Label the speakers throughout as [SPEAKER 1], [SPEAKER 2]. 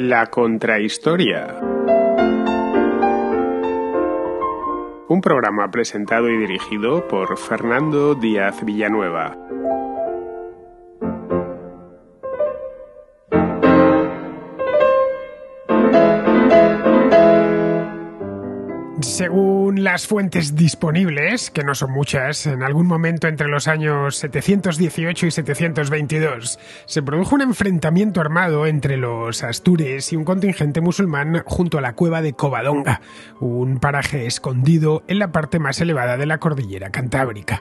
[SPEAKER 1] La Contrahistoria. Un programa presentado y dirigido por Fernando Díaz Villanueva.
[SPEAKER 2] Según las fuentes disponibles, que no son muchas, en algún momento entre los años 718 y 722 se produjo un enfrentamiento armado entre los astures y un contingente musulmán junto a la cueva de Covadonga, un paraje escondido en la parte más elevada de la cordillera cantábrica.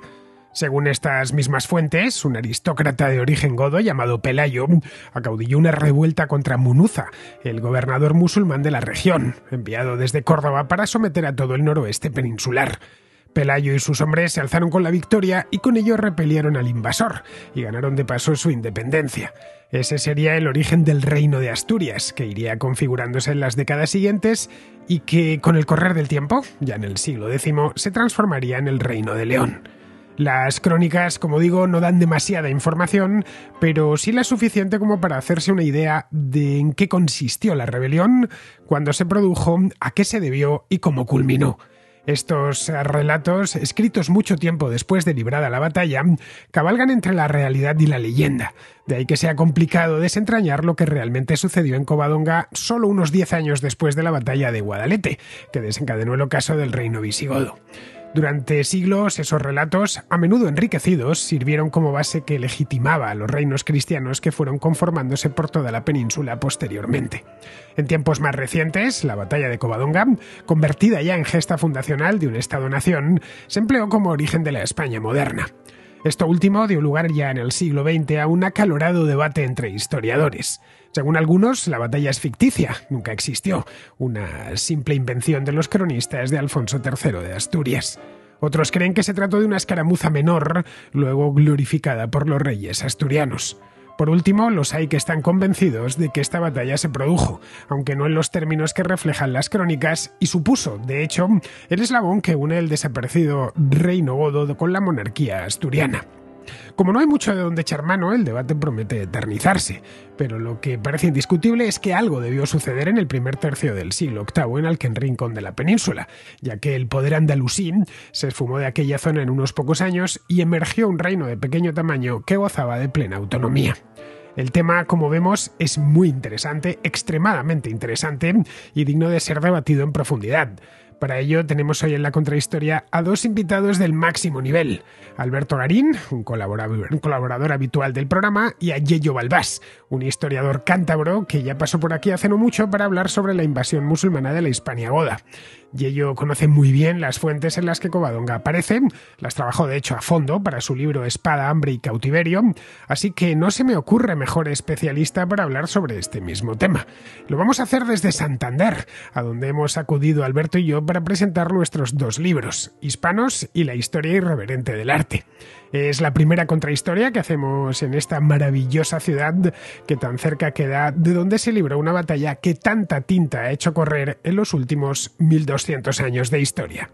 [SPEAKER 2] Según estas mismas fuentes, un aristócrata de origen godo llamado Pelayo acaudilló una revuelta contra Munuza, el gobernador musulmán de la región, enviado desde Córdoba para someter a todo el noroeste peninsular. Pelayo y sus hombres se alzaron con la victoria y con ello repelieron al invasor y ganaron de paso su independencia. Ese sería el origen del reino de Asturias, que iría configurándose en las décadas siguientes y que, con el correr del tiempo, ya en el siglo X, se transformaría en el reino de León. Las crónicas, como digo, no dan demasiada información, pero sí la suficiente como para hacerse una idea de en qué consistió la rebelión, cuándo se produjo, a qué se debió y cómo culminó. Estos relatos, escritos mucho tiempo después de librada la batalla, cabalgan entre la realidad y la leyenda. De ahí que sea complicado desentrañar lo que realmente sucedió en Covadonga solo unos diez años después de la batalla de Guadalete, que desencadenó el ocaso del reino visigodo. Durante siglos, esos relatos, a menudo enriquecidos, sirvieron como base que legitimaba a los reinos cristianos que fueron conformándose por toda la península posteriormente. En tiempos más recientes, la batalla de Covadonga, convertida ya en gesta fundacional de un Estado-nación, se empleó como origen de la España moderna. Esto último dio lugar ya en el siglo XX a un acalorado debate entre historiadores. Según algunos, la batalla es ficticia, nunca existió, una simple invención de los cronistas de Alfonso III de Asturias. Otros creen que se trató de una escaramuza menor, luego glorificada por los reyes asturianos. Por último, los hay que están convencidos de que esta batalla se produjo, aunque no en los términos que reflejan las crónicas, y supuso, de hecho, el eslabón que une el desaparecido reino godo con la monarquía asturiana. Como no hay mucho de donde echar mano, el debate promete eternizarse, pero lo que parece indiscutible es que algo debió suceder en el primer tercio del siglo VIII en Alquen Rincón de la península, ya que el poder andalusí se esfumó de aquella zona en unos pocos años y emergió un reino de pequeño tamaño que gozaba de plena autonomía. El tema, como vemos, es muy interesante, extremadamente interesante y digno de ser debatido en profundidad. Para ello tenemos hoy en la contrahistoria a dos invitados del máximo nivel. Alberto Garín, un colaborador, habitual del programa, y a Yello Balbás, un historiador cántabro que ya pasó por aquí hace no mucho para hablar sobre la invasión musulmana de la Hispania Goda y conoce muy bien las fuentes en las que Covadonga aparece, las trabajó de hecho a fondo para su libro Espada, Hambre y Cautiverio, así que no se me ocurre mejor especialista para hablar sobre este mismo tema. Lo vamos a hacer desde Santander, a donde hemos acudido Alberto y yo para presentar nuestros dos libros, Hispanos y la historia irreverente del arte. Es la primera contrahistoria que hacemos en esta maravillosa ciudad que tan cerca queda de donde se libró una batalla que tanta tinta ha hecho correr en los últimos 1200 años de historia.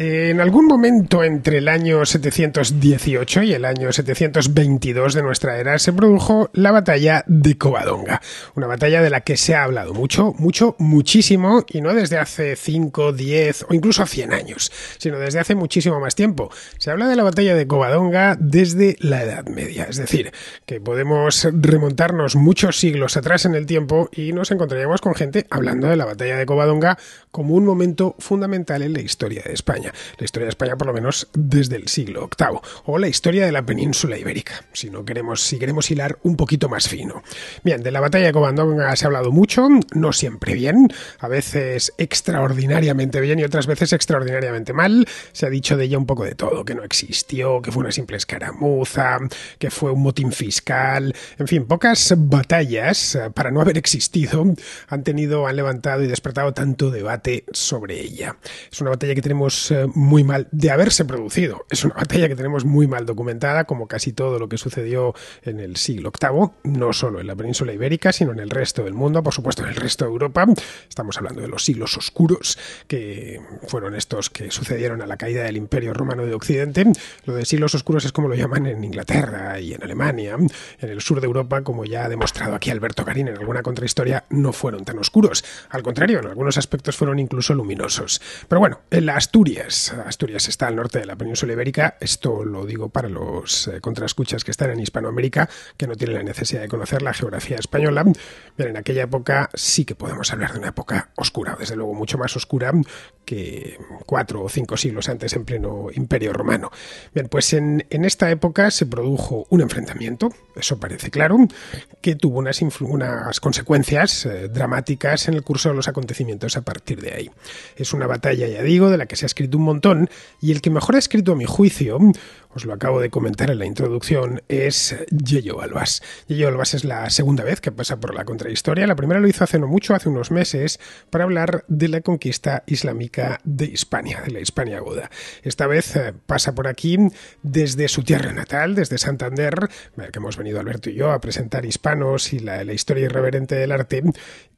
[SPEAKER 2] En algún momento entre el año 718 y el año 722 de nuestra era se produjo la batalla de Covadonga, una batalla de la que se ha hablado mucho, mucho, muchísimo, y no desde hace 5, 10 o incluso 100 años, sino desde hace muchísimo más tiempo. Se habla de la batalla de Covadonga desde la Edad Media, es decir, que podemos remontarnos muchos siglos atrás en el tiempo y nos encontraríamos con gente hablando de la batalla de Covadonga como un momento fundamental en la historia de España la historia de España por lo menos desde el siglo VIII, o la historia de la península ibérica, si, no queremos, si queremos hilar un poquito más fino. Bien, de la batalla de Covadonga se ha hablado mucho, no siempre bien, a veces extraordinariamente bien y otras veces extraordinariamente mal. Se ha dicho de ella un poco de todo, que no existió, que fue una simple escaramuza, que fue un motín fiscal, en fin, pocas batallas, eh, para no haber existido, han tenido, han levantado y despertado tanto debate sobre ella. Es una batalla que tenemos eh, muy mal de haberse producido. Es una batalla que tenemos muy mal documentada, como casi todo lo que sucedió en el siglo VIII, no solo en la península ibérica, sino en el resto del mundo, por supuesto en el resto de Europa. Estamos hablando de los siglos oscuros, que fueron estos que sucedieron a la caída del Imperio Romano de Occidente. Lo de siglos oscuros es como lo llaman en Inglaterra y en Alemania. En el sur de Europa, como ya ha demostrado aquí Alberto Garín en alguna contrahistoria, no fueron tan oscuros. Al contrario, en algunos aspectos fueron incluso luminosos. Pero bueno, en Asturias, Asturias está al norte de la península ibérica, esto lo digo para los eh, contraescuchas que están en Hispanoamérica, que no tienen la necesidad de conocer la geografía española. Bien, en aquella época sí que podemos hablar de una época oscura, desde luego mucho más oscura que cuatro o cinco siglos antes en pleno imperio romano. Bien, pues en, en esta época se produjo un enfrentamiento, eso parece claro, que tuvo unas, unas consecuencias eh, dramáticas en el curso de los acontecimientos a partir de ahí. Es una batalla, ya digo, de la que se ha escrito un montón y el que mejor ha escrito a mi juicio os lo acabo de comentar en la introducción, es Yeyo Albas. Yeyo Albas es la segunda vez que pasa por la contrahistoria. La primera lo hizo hace no mucho, hace unos meses, para hablar de la conquista islámica de Hispania, de la Hispania Goda. Esta vez eh, pasa por aquí desde su tierra natal, desde Santander, que hemos venido Alberto y yo a presentar hispanos y la, la historia irreverente del arte,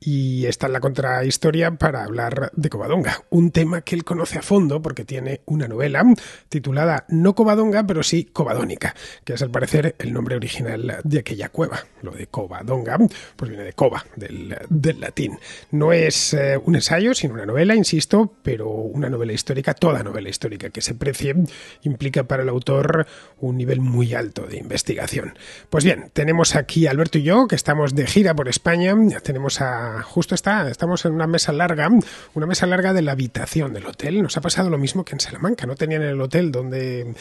[SPEAKER 2] y está en la contrahistoria para hablar de Covadonga, un tema que él conoce a fondo porque tiene una novela titulada No Covadonga, pero sí Covadónica, que es al parecer el nombre original de aquella cueva. Lo de Covadonga, pues viene de cova, del, latín. No es eh, un ensayo, sino una novela, insisto, pero una novela histórica, toda novela histórica que se precie, implica para el autor un nivel muy alto de investigación. Pues bien, tenemos aquí a Alberto y yo, que estamos de gira por España, tenemos a justo está, estamos en una mesa larga, una mesa larga de la habitación del hotel. Nos ha pasado lo mismo que en Salamanca, no tenían en el hotel donde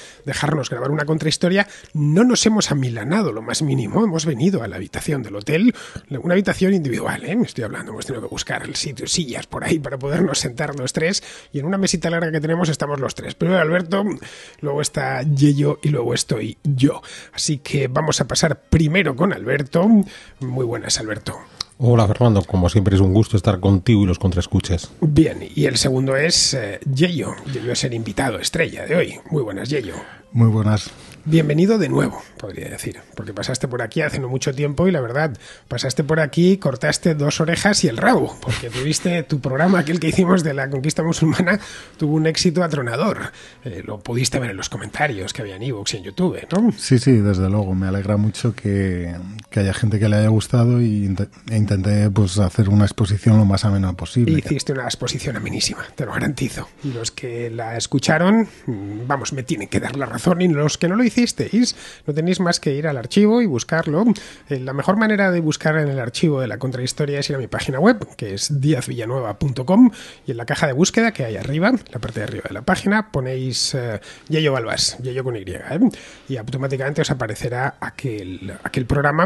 [SPEAKER 2] grabar una contrahistoria, no nos hemos amilanado lo más mínimo, hemos venido a la habitación del hotel, una habitación individual, ¿eh? me estoy hablando, hemos tenido que buscar el sitio, sillas por ahí para podernos sentar los tres y en una mesita larga que tenemos estamos los tres. Primero Alberto, luego está Yello y luego estoy yo. Así que vamos a pasar primero con Alberto. Muy buenas, Alberto.
[SPEAKER 3] Hola Fernando, como siempre es un gusto estar contigo y los contraescuches.
[SPEAKER 2] Bien, y el segundo es eh, Yeyo. Yeyo es el invitado estrella de hoy. Muy buenas, Yeyo.
[SPEAKER 4] Muy buenas.
[SPEAKER 2] Bienvenido de nuevo, podría decir, porque pasaste por aquí hace no mucho tiempo y la verdad, pasaste por aquí, cortaste dos orejas y el rabo, porque tuviste tu programa, aquel que hicimos de la conquista musulmana, tuvo un éxito atronador. Eh, lo pudiste ver en los comentarios que había en Evox y en YouTube, ¿no?
[SPEAKER 4] Sí, sí, desde luego. Me alegra mucho que, haya gente que le haya gustado y e intenté pues, hacer una exposición lo más amena posible.
[SPEAKER 2] Hiciste una exposición amenísima, te lo garantizo. Y los que la escucharon, mm, vamos, me tienen que dar la razón y los que no lo hicieron, no tenéis más que ir al archivo y buscarlo. Eh, la mejor manera de buscar en el archivo de la contrahistoria es ir a mi página web, que es diazvillanueva.com, y en la caja de búsqueda que hay arriba, la parte de arriba de la página, ponéis eh, Yeyo Balbás, Yeyo con Y, ¿eh? y automáticamente os aparecerá aquel programa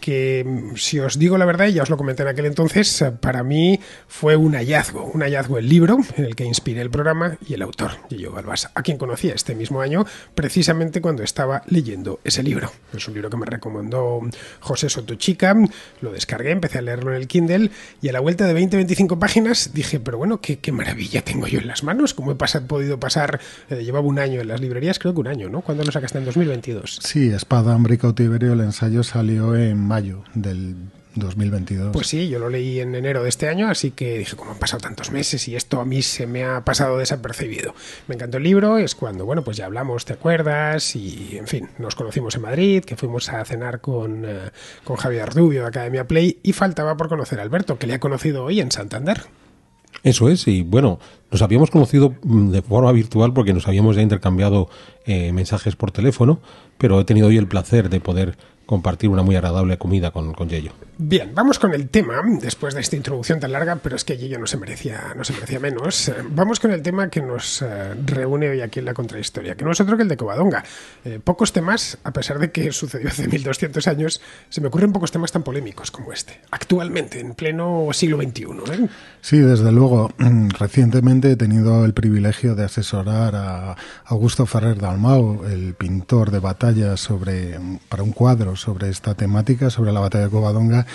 [SPEAKER 2] que mm, si os digo la verdad, ya os lo comenté en aquel entonces, eh, para mí fue un hallazgo, un hallazgo el libro en el que inspiré el programa y el autor, Gillo Balbás, a quien conocía este mismo año, precisamente cuando estaba leyendo ese libro. Es un libro que me recomendó José Sotochica, lo descargué, empecé a leerlo en el Kindle y a la vuelta de 20-25 páginas dije, pero bueno, qué, qué, maravilla tengo yo en las manos, cómo he podido pasar, eh, llevaba un año en las librerías, creo que un año, ¿no? ¿Cuándo lo sacaste? En 2022.
[SPEAKER 4] Sí, Espada, Hambre y Cautiverio, el ensayo salió en mayo del 2022.
[SPEAKER 2] Pues sí, yo lo leí en enero de este año, así que dije, como han pasado tantos meses y esto a mí se me ha pasado desapercibido. Me encantó el libro, es cuando, bueno, pues ya hablamos, ¿te acuerdas? Y, en fin, nos conocimos en Madrid, que fuimos a cenar con, eh, con Javier Rubio de Academia Play y faltaba por conocer a Alberto, que le ha conocido hoy en Santander.
[SPEAKER 3] Eso es, y bueno, nos habíamos conocido mm, de forma virtual porque nos habíamos ya intercambiado eh, mensajes por teléfono, pero he tenido hoy el placer de poder compartir una muy agradable comida con, con Yello.
[SPEAKER 2] Bien, vamos con el tema, después de esta introducción tan larga, pero es que Yello no se merecía, no se merecía menos. Eh, vamos con el tema que nos eh, reúne hoy aquí en la contrahistoria, que no es otro que el de Covadonga. Eh, pocos temas, a pesar de que sucedió hace 1200 años, se me ocurren pocos temas tan polémicos como este, actualmente, en pleno siglo XXI.
[SPEAKER 4] Sí, desde luego. Recientemente he tenido el privilegio de asesorar a Augusto Ferrer Dalmau, el pintor de batallas sobre, para un cuadro sobre esta temática, sobre la batalla de Covadonga,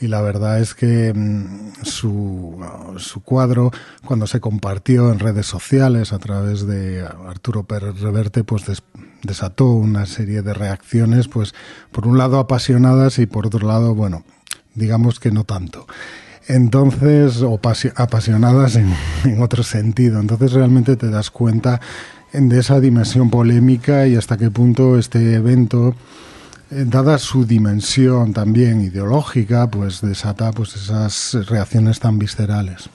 [SPEAKER 4] y la verdad es que mm, su, su cuadro, cuando se compartió en redes sociales a través de Arturo Pérez Reverte, pues desató una serie de reacciones, pues por un lado apasionadas y por otro lado, bueno, digamos que no tanto. Entonces, o apasionadas en, otro sentido. Entonces realmente te das cuenta de esa dimensión polémica y hasta qué punto este evento dada su dimensión también ideológica, pues desata pues esas reacciones tan viscerales.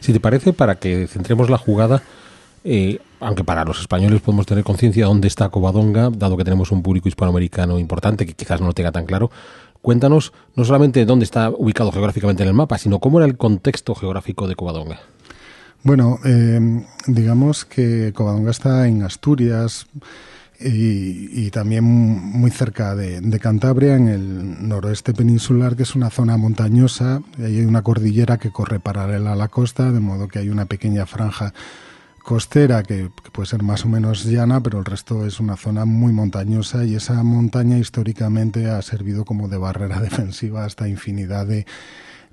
[SPEAKER 3] Si te parece, para que centremos la jugada, eh, aunque para los españoles podemos tener conciencia de dónde está Covadonga, dado que tenemos un público hispanoamericano importante que quizás no lo tenga tan claro, cuéntanos no solamente dónde está ubicado geográficamente en el mapa, sino cómo era el contexto geográfico de Covadonga.
[SPEAKER 4] Bueno, eh, digamos que Covadonga está en Asturias, y, también muy cerca de, Cantabria, en el noroeste peninsular, que es una zona montañosa. Y hay una cordillera que corre paralela a la costa, de modo que hay una pequeña franja costera que, que, puede ser más o menos llana, pero el resto es una zona muy montañosa y esa montaña históricamente ha servido como de barrera defensiva hasta infinidad de,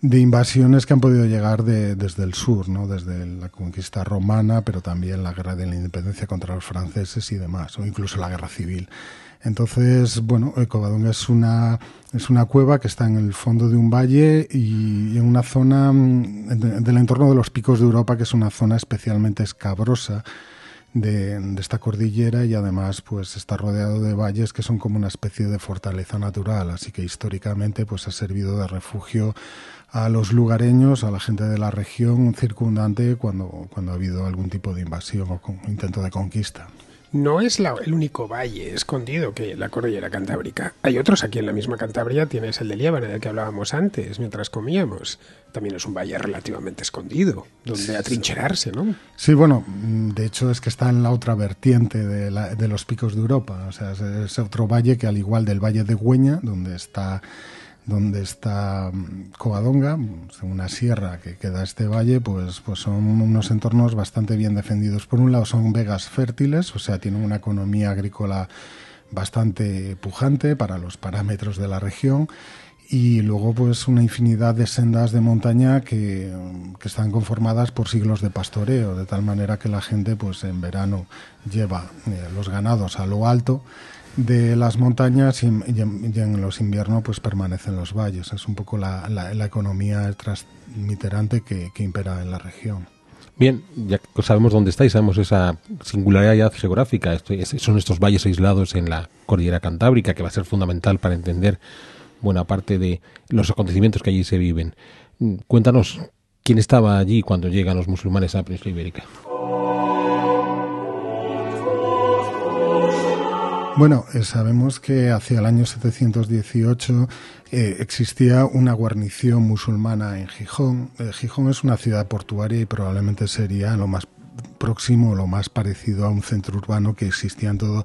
[SPEAKER 4] de invasiones que han podido llegar de, desde el sur, ¿no? desde la conquista romana, pero también la guerra de la independencia contra los franceses y demás, o incluso la guerra civil. Entonces, bueno, Covadonga es una, es una cueva que está en el fondo de un valle y en una zona mm, del entorno de los picos de Europa, que es una zona especialmente escabrosa de, esta cordillera y además pues está rodeado de valles que son como una especie de fortaleza natural, así que históricamente pues ha servido de refugio a los lugareños, a la gente de la región circundante cuando, cuando ha habido algún tipo de invasión o intento de conquista.
[SPEAKER 2] No es el único valle escondido que la cordillera cantábrica. Hay otros aquí en la misma Cantabria. Tienes el de Líbano, del que hablábamos antes, mientras comíamos. También es un valle relativamente escondido, donde atrincherarse, ¿no?
[SPEAKER 4] Sí, bueno, de hecho es que está en la otra vertiente de, de los picos de Europa. O sea, es otro valle que al igual del valle de Güeña, donde está donde está mm, Covadonga, una sierra que queda este valle, pues, pues son unos entornos bastante bien defendidos. Por un lado son vegas fértiles, o sea, tienen una economía agrícola bastante pujante para los parámetros de la región y luego pues una infinidad de sendas de montaña que, que, están conformadas por siglos de pastoreo, de tal manera que la gente pues en verano lleva eh, los ganados a lo alto de las montañas y, en los inviernos pues permanecen los valles. Es un poco la, la, economía transmiterante que, impera en la región.
[SPEAKER 3] Bien, ya sabemos dónde estáis, sabemos esa singularidad geográfica. son estos valles aislados en la cordillera cantábrica que va a ser fundamental para entender buena parte de los acontecimientos que allí se viven. Cuéntanos, ¿quién estaba allí cuando llegan los musulmanes a la península ibérica?
[SPEAKER 4] Bueno, eh, sabemos que hacia el año 718 eh, existía una guarnición musulmana en Gijón. Eh, Gijón es una ciudad portuaria y probablemente sería lo más próximo, lo más parecido a un centro urbano que existía en toda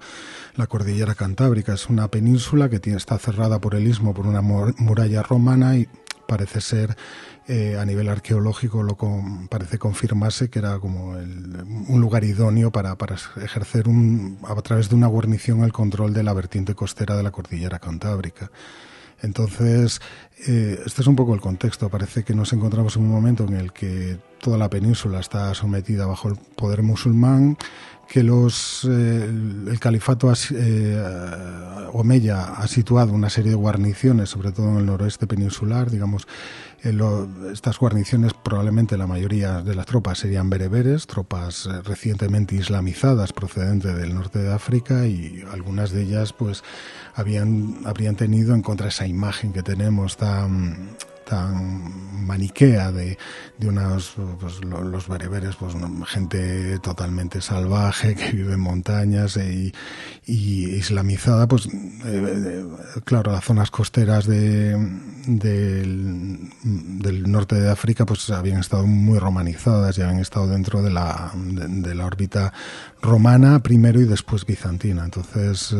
[SPEAKER 4] la cordillera cantábrica. Es una península que tiene, está cerrada por el istmo por una muralla romana y parece ser eh, a nivel arqueológico lo parece confirmarse que era como un lugar idóneo para, ejercer un, a través de una guarnición el control de la vertiente costera de la cordillera cantábrica. Entonces, eh, este es un poco el contexto. Parece que nos encontramos en un momento en el que toda la península está sometida bajo el poder musulmán, que los, eh, el califato eh, Omeya ha situado una serie de guarniciones, sobre todo en el noroeste peninsular, digamos, estas guarniciones probablemente la mayoría de las tropas serían bereberes, tropas eh, recientemente islamizadas procedentes del norte de África y algunas de ellas pues habían, habrían tenido en contra esa imagen que tenemos tan tan maniquea de, de unos, pues, los bereberes, pues gente totalmente salvaje que vive en montañas e, y islamizada, pues eh, eh, claro, las zonas costeras de, del, del, norte de África pues habían estado muy romanizadas y habían estado dentro de la, de la órbita romana primero y después bizantina. Entonces,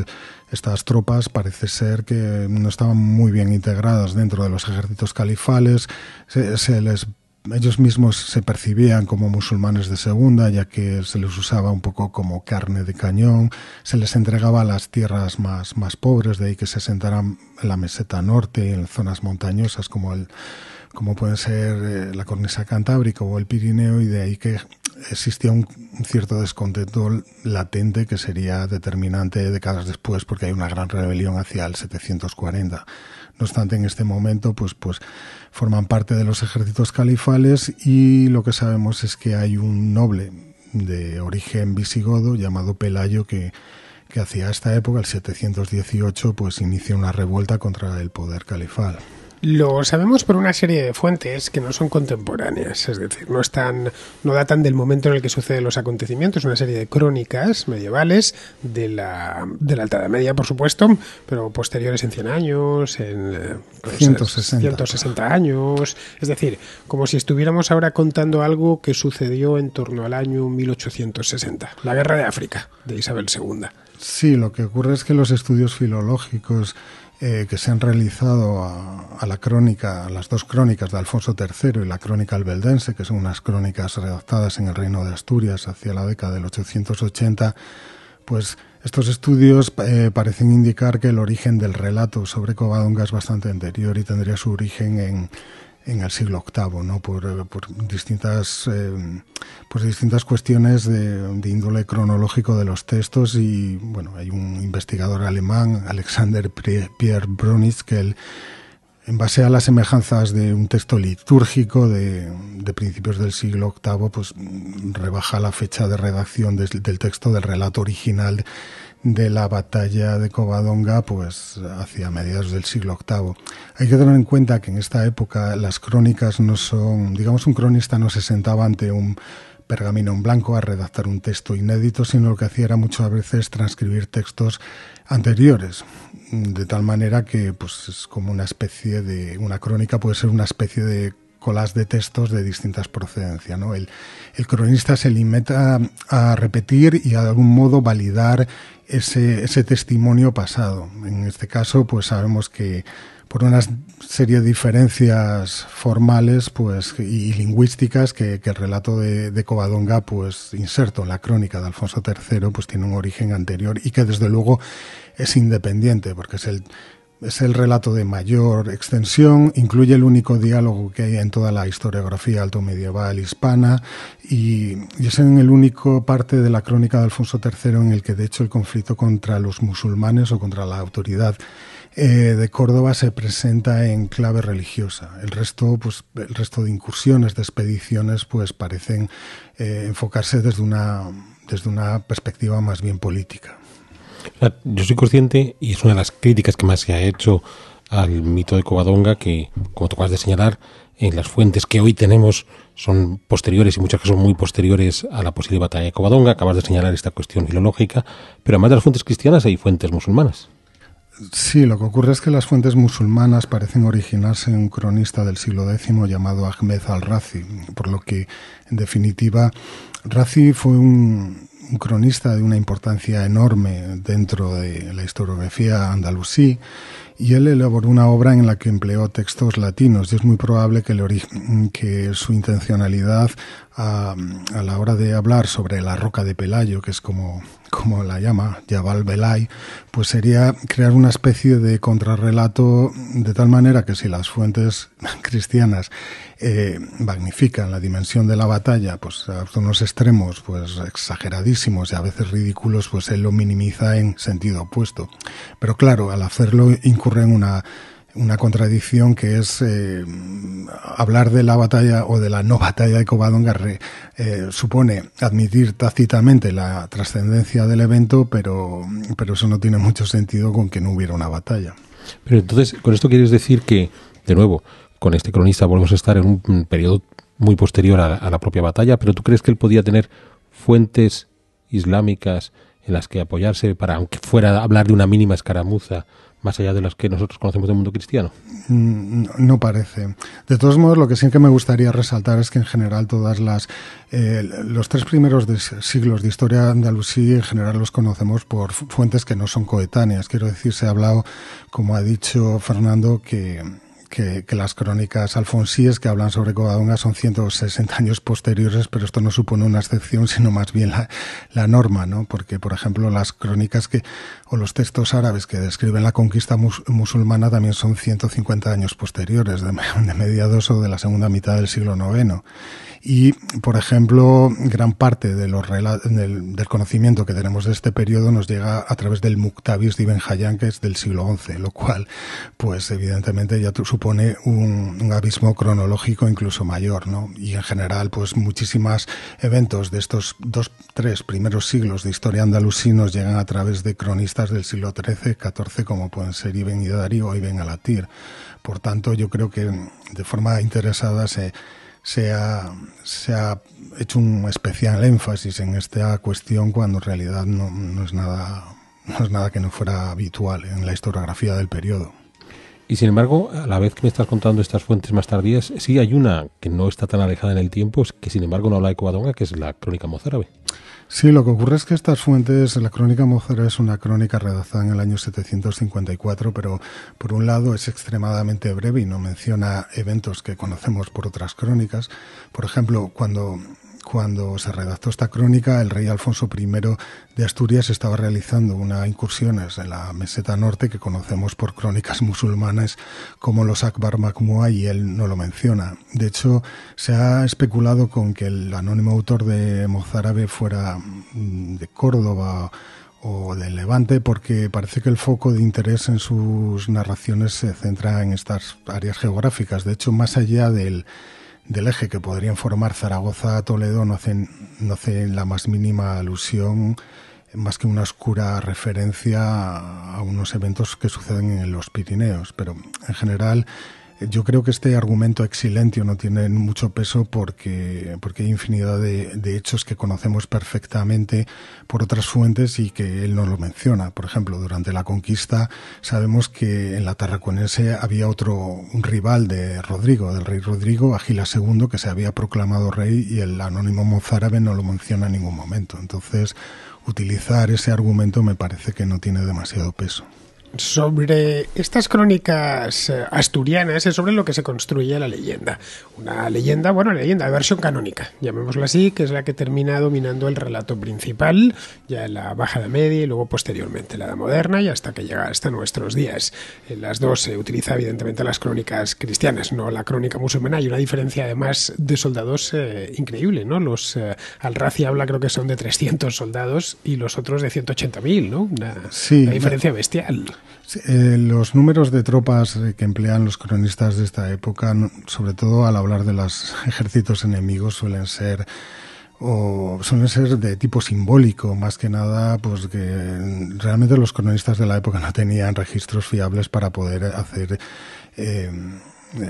[SPEAKER 4] estas tropas parece ser que no estaban muy bien integradas dentro de los ejércitos califales, se, les ellos mismos se percibían como musulmanes de segunda, ya que se les usaba un poco como carne de cañón, se les entregaba las tierras más, más pobres, de ahí que se sentaran en la meseta norte, en zonas montañosas como el como pueden ser eh, la cornisa cantábrica o el Pirineo, y de ahí que existía un, cierto descontento latente que sería determinante décadas después, porque hay una gran rebelión hacia el 740. No obstante, en este momento, pues, pues forman parte de los ejércitos califales y lo que sabemos es que hay un noble de origen visigodo llamado Pelayo que, que hacia esta época, el 718, pues inicia una revuelta contra el poder califal.
[SPEAKER 2] Lo sabemos por una serie de fuentes que no son contemporáneas, es decir, no están, no datan del momento en el que suceden los acontecimientos, una serie de crónicas medievales de la, de la Alta Edad Media, por supuesto, pero posteriores en 100 años, en
[SPEAKER 4] 160.
[SPEAKER 2] 160 años, es decir, como si estuviéramos ahora contando algo que sucedió en torno al año 1860, la Guerra de África de Isabel II.
[SPEAKER 4] Sí, lo que ocurre es que los estudios filológicos eh, que se han realizado a, la crónica, a las dos crónicas de Alfonso III y la crónica albeldense, que son unas crónicas redactadas en el Reino de Asturias hacia la década del 880, pues estos estudios eh, parecen indicar que el origen del relato sobre Covadonga es bastante anterior y tendría su origen en, en el siglo VIII, ¿no? por, eh, por distintas, eh, distintas cuestiones de, índole cronológico de los textos y bueno, hay un investigador alemán, Alexander Pierre Brunitz, que en base a las semejanzas de un texto litúrgico de, principios del siglo VIII, pues rebaja la fecha de redacción del texto del relato original de la batalla de Covadonga pues hacia mediados del siglo VIII. Hay que tener en cuenta que en esta época las crónicas no son, digamos, un cronista no se sentaba ante un pergamino en blanco a redactar un texto inédito, sino lo que hacía era muchas veces transcribir textos anteriores, de tal manera que pues es como una especie de una crónica puede ser una especie de colas de textos de distintas procedencias. ¿no? El, cronista se limita a repetir y a de algún modo validar ese, testimonio pasado. En este caso, pues sabemos que por una serie de diferencias formales pues, y lingüísticas que, que el relato de, de, Covadonga, pues inserto en la crónica de Alfonso III, pues tiene un origen anterior y que desde luego es independiente, porque es el, es el relato de mayor extensión, incluye el único diálogo que hay en toda la historiografía alto medieval hispana y, y, es en el único parte de la crónica de Alfonso III en el que de hecho el conflicto contra los musulmanes o contra la autoridad eh, de Córdoba se presenta en clave religiosa. El resto, pues, el resto de incursiones, de expediciones, pues parecen eh, enfocarse desde una, desde una perspectiva más bien política.
[SPEAKER 3] Yo soy consciente, y es una de las críticas que más se ha hecho al mito de Covadonga, que, como tú acabas de señalar, en las fuentes que hoy tenemos son posteriores y muchas que son muy posteriores a la posible batalla de Covadonga. Acabas de señalar esta cuestión filológica, pero además de las fuentes cristianas hay fuentes musulmanas.
[SPEAKER 4] Sí, lo que ocurre es que las fuentes musulmanas parecen originarse en un cronista del siglo X llamado Ahmed al-Razi, por lo que, en definitiva, Razi fue un, un cronista de una importancia enorme dentro de la historiografía andalusí y él elaboró una obra en la que empleó textos latinos y es muy probable que, el que su intencionalidad a, a, la hora de hablar sobre la roca de Pelayo, que es como, como la llama, Jabal Belay, pues sería crear una especie de contrarrelato de tal manera que si las fuentes cristianas eh, magnifican la dimensión de la batalla, pues a unos extremos pues exageradísimos y a veces ridículos, pues él lo minimiza en sentido opuesto. Pero claro, al hacerlo incurre en una una contradicción que es eh, hablar de la batalla o de la no batalla de Covadonga eh, supone admitir tácitamente la trascendencia del evento, pero, pero eso no tiene mucho sentido con que no hubiera una batalla.
[SPEAKER 3] Pero entonces, con esto quieres decir que, de nuevo, con este cronista volvemos a estar en un periodo muy posterior a, la propia batalla, pero ¿tú crees que él podía tener fuentes islámicas en las que apoyarse para, aunque fuera a hablar de una mínima escaramuza, más allá de las que nosotros conocemos del mundo cristiano?
[SPEAKER 4] Mm, no, parece. De todos modos, lo que sí que me gustaría resaltar es que en general todas las eh, los tres primeros de siglos de historia andalusí en general los conocemos por fuentes que no son coetáneas. Quiero decir, se ha hablado, como ha dicho Fernando, que que, las crónicas alfonsíes que hablan sobre Covadonga son 160 años posteriores, pero esto no supone una excepción, sino más bien la, norma, ¿no? Porque, por ejemplo, las crónicas que, o los textos árabes que describen la conquista musulmana también son 150 años posteriores, de, de mediados o de la segunda mitad del siglo IX. Y, por ejemplo, gran parte de los del, del, conocimiento que tenemos de este periodo nos llega a través del Muktabis de Ibn Hayyan, que es del siglo XI, lo cual, pues evidentemente ya supone un, abismo cronológico incluso mayor, ¿no? Y en general, pues muchísimos eventos de estos dos, tres primeros siglos de historia andalusí nos llegan a través de cronistas del siglo XIII, XIV, como pueden ser Ibn Idari o Ibn Alatir. Por tanto, yo creo que de forma interesada se se ha, se ha hecho un especial énfasis en esta cuestión cuando en realidad no, no, es nada, no es nada que no fuera habitual en la historiografía del periodo.
[SPEAKER 3] Y sin embargo, a la vez que me estás contando estas fuentes más tardías, sí hay una que no está tan alejada en el tiempo, que sin embargo no habla de Covadonga, que es la crónica mozárabe.
[SPEAKER 4] Sí, lo que ocurre es que estas fuentes, la crónica mozárabe es una crónica redactada en el año 754, pero por un lado es extremadamente breve y no menciona eventos que conocemos por otras crónicas. Por ejemplo, cuando cuando se redactó esta crónica, el rey Alfonso I de Asturias estaba realizando unas incursiones en la meseta norte que conocemos por crónicas musulmanas como los Akbar Makmua y él no lo menciona. De hecho, se ha especulado con que el anónimo autor de Mozárabe fuera mm, de Córdoba o del Levante porque parece que el foco de interés en sus narraciones se centra en estas áreas geográficas. De hecho, más allá del del eje que podrían formar Zaragoza a Toledo no hacen, no hacen la más mínima alusión más que una oscura referencia a unos eventos que suceden en los Pirineos, pero en general yo creo que este argumento exilentio no tiene mucho peso porque, porque hay infinidad de, hechos que conocemos perfectamente por otras fuentes y que él no lo menciona. Por ejemplo, durante la conquista sabemos que en la Tarraconense había otro, un rival de Rodrigo, del rey Rodrigo, Agilas II, que se había proclamado rey y el anónimo mozárabe no lo menciona en ningún momento. Entonces, utilizar ese argumento me parece que no tiene demasiado peso
[SPEAKER 2] sobre estas crónicas eh, asturianas es sobre lo que se construye la leyenda. Una leyenda, bueno, leyenda de versión canónica, llamémosla así, que es la que termina dominando el relato principal, ya en la Baja de Media y luego posteriormente la Edad Moderna y hasta que llega hasta nuestros días. En las dos se utiliza evidentemente las crónicas cristianas, no la crónica musulmana. Hay una diferencia además de soldados eh, increíble, ¿no? Los eh, al Razi habla creo que son de 300 soldados y los otros de 180.000, ¿no? Una, una diferencia bestial.
[SPEAKER 4] Eh, los números de tropas eh, que emplean los cronistas de esta época, sobre todo al hablar de los ejércitos enemigos, suelen ser o suelen ser de tipo simbólico, más que nada, pues que realmente los cronistas de la época no tenían registros fiables para poder hacer eh,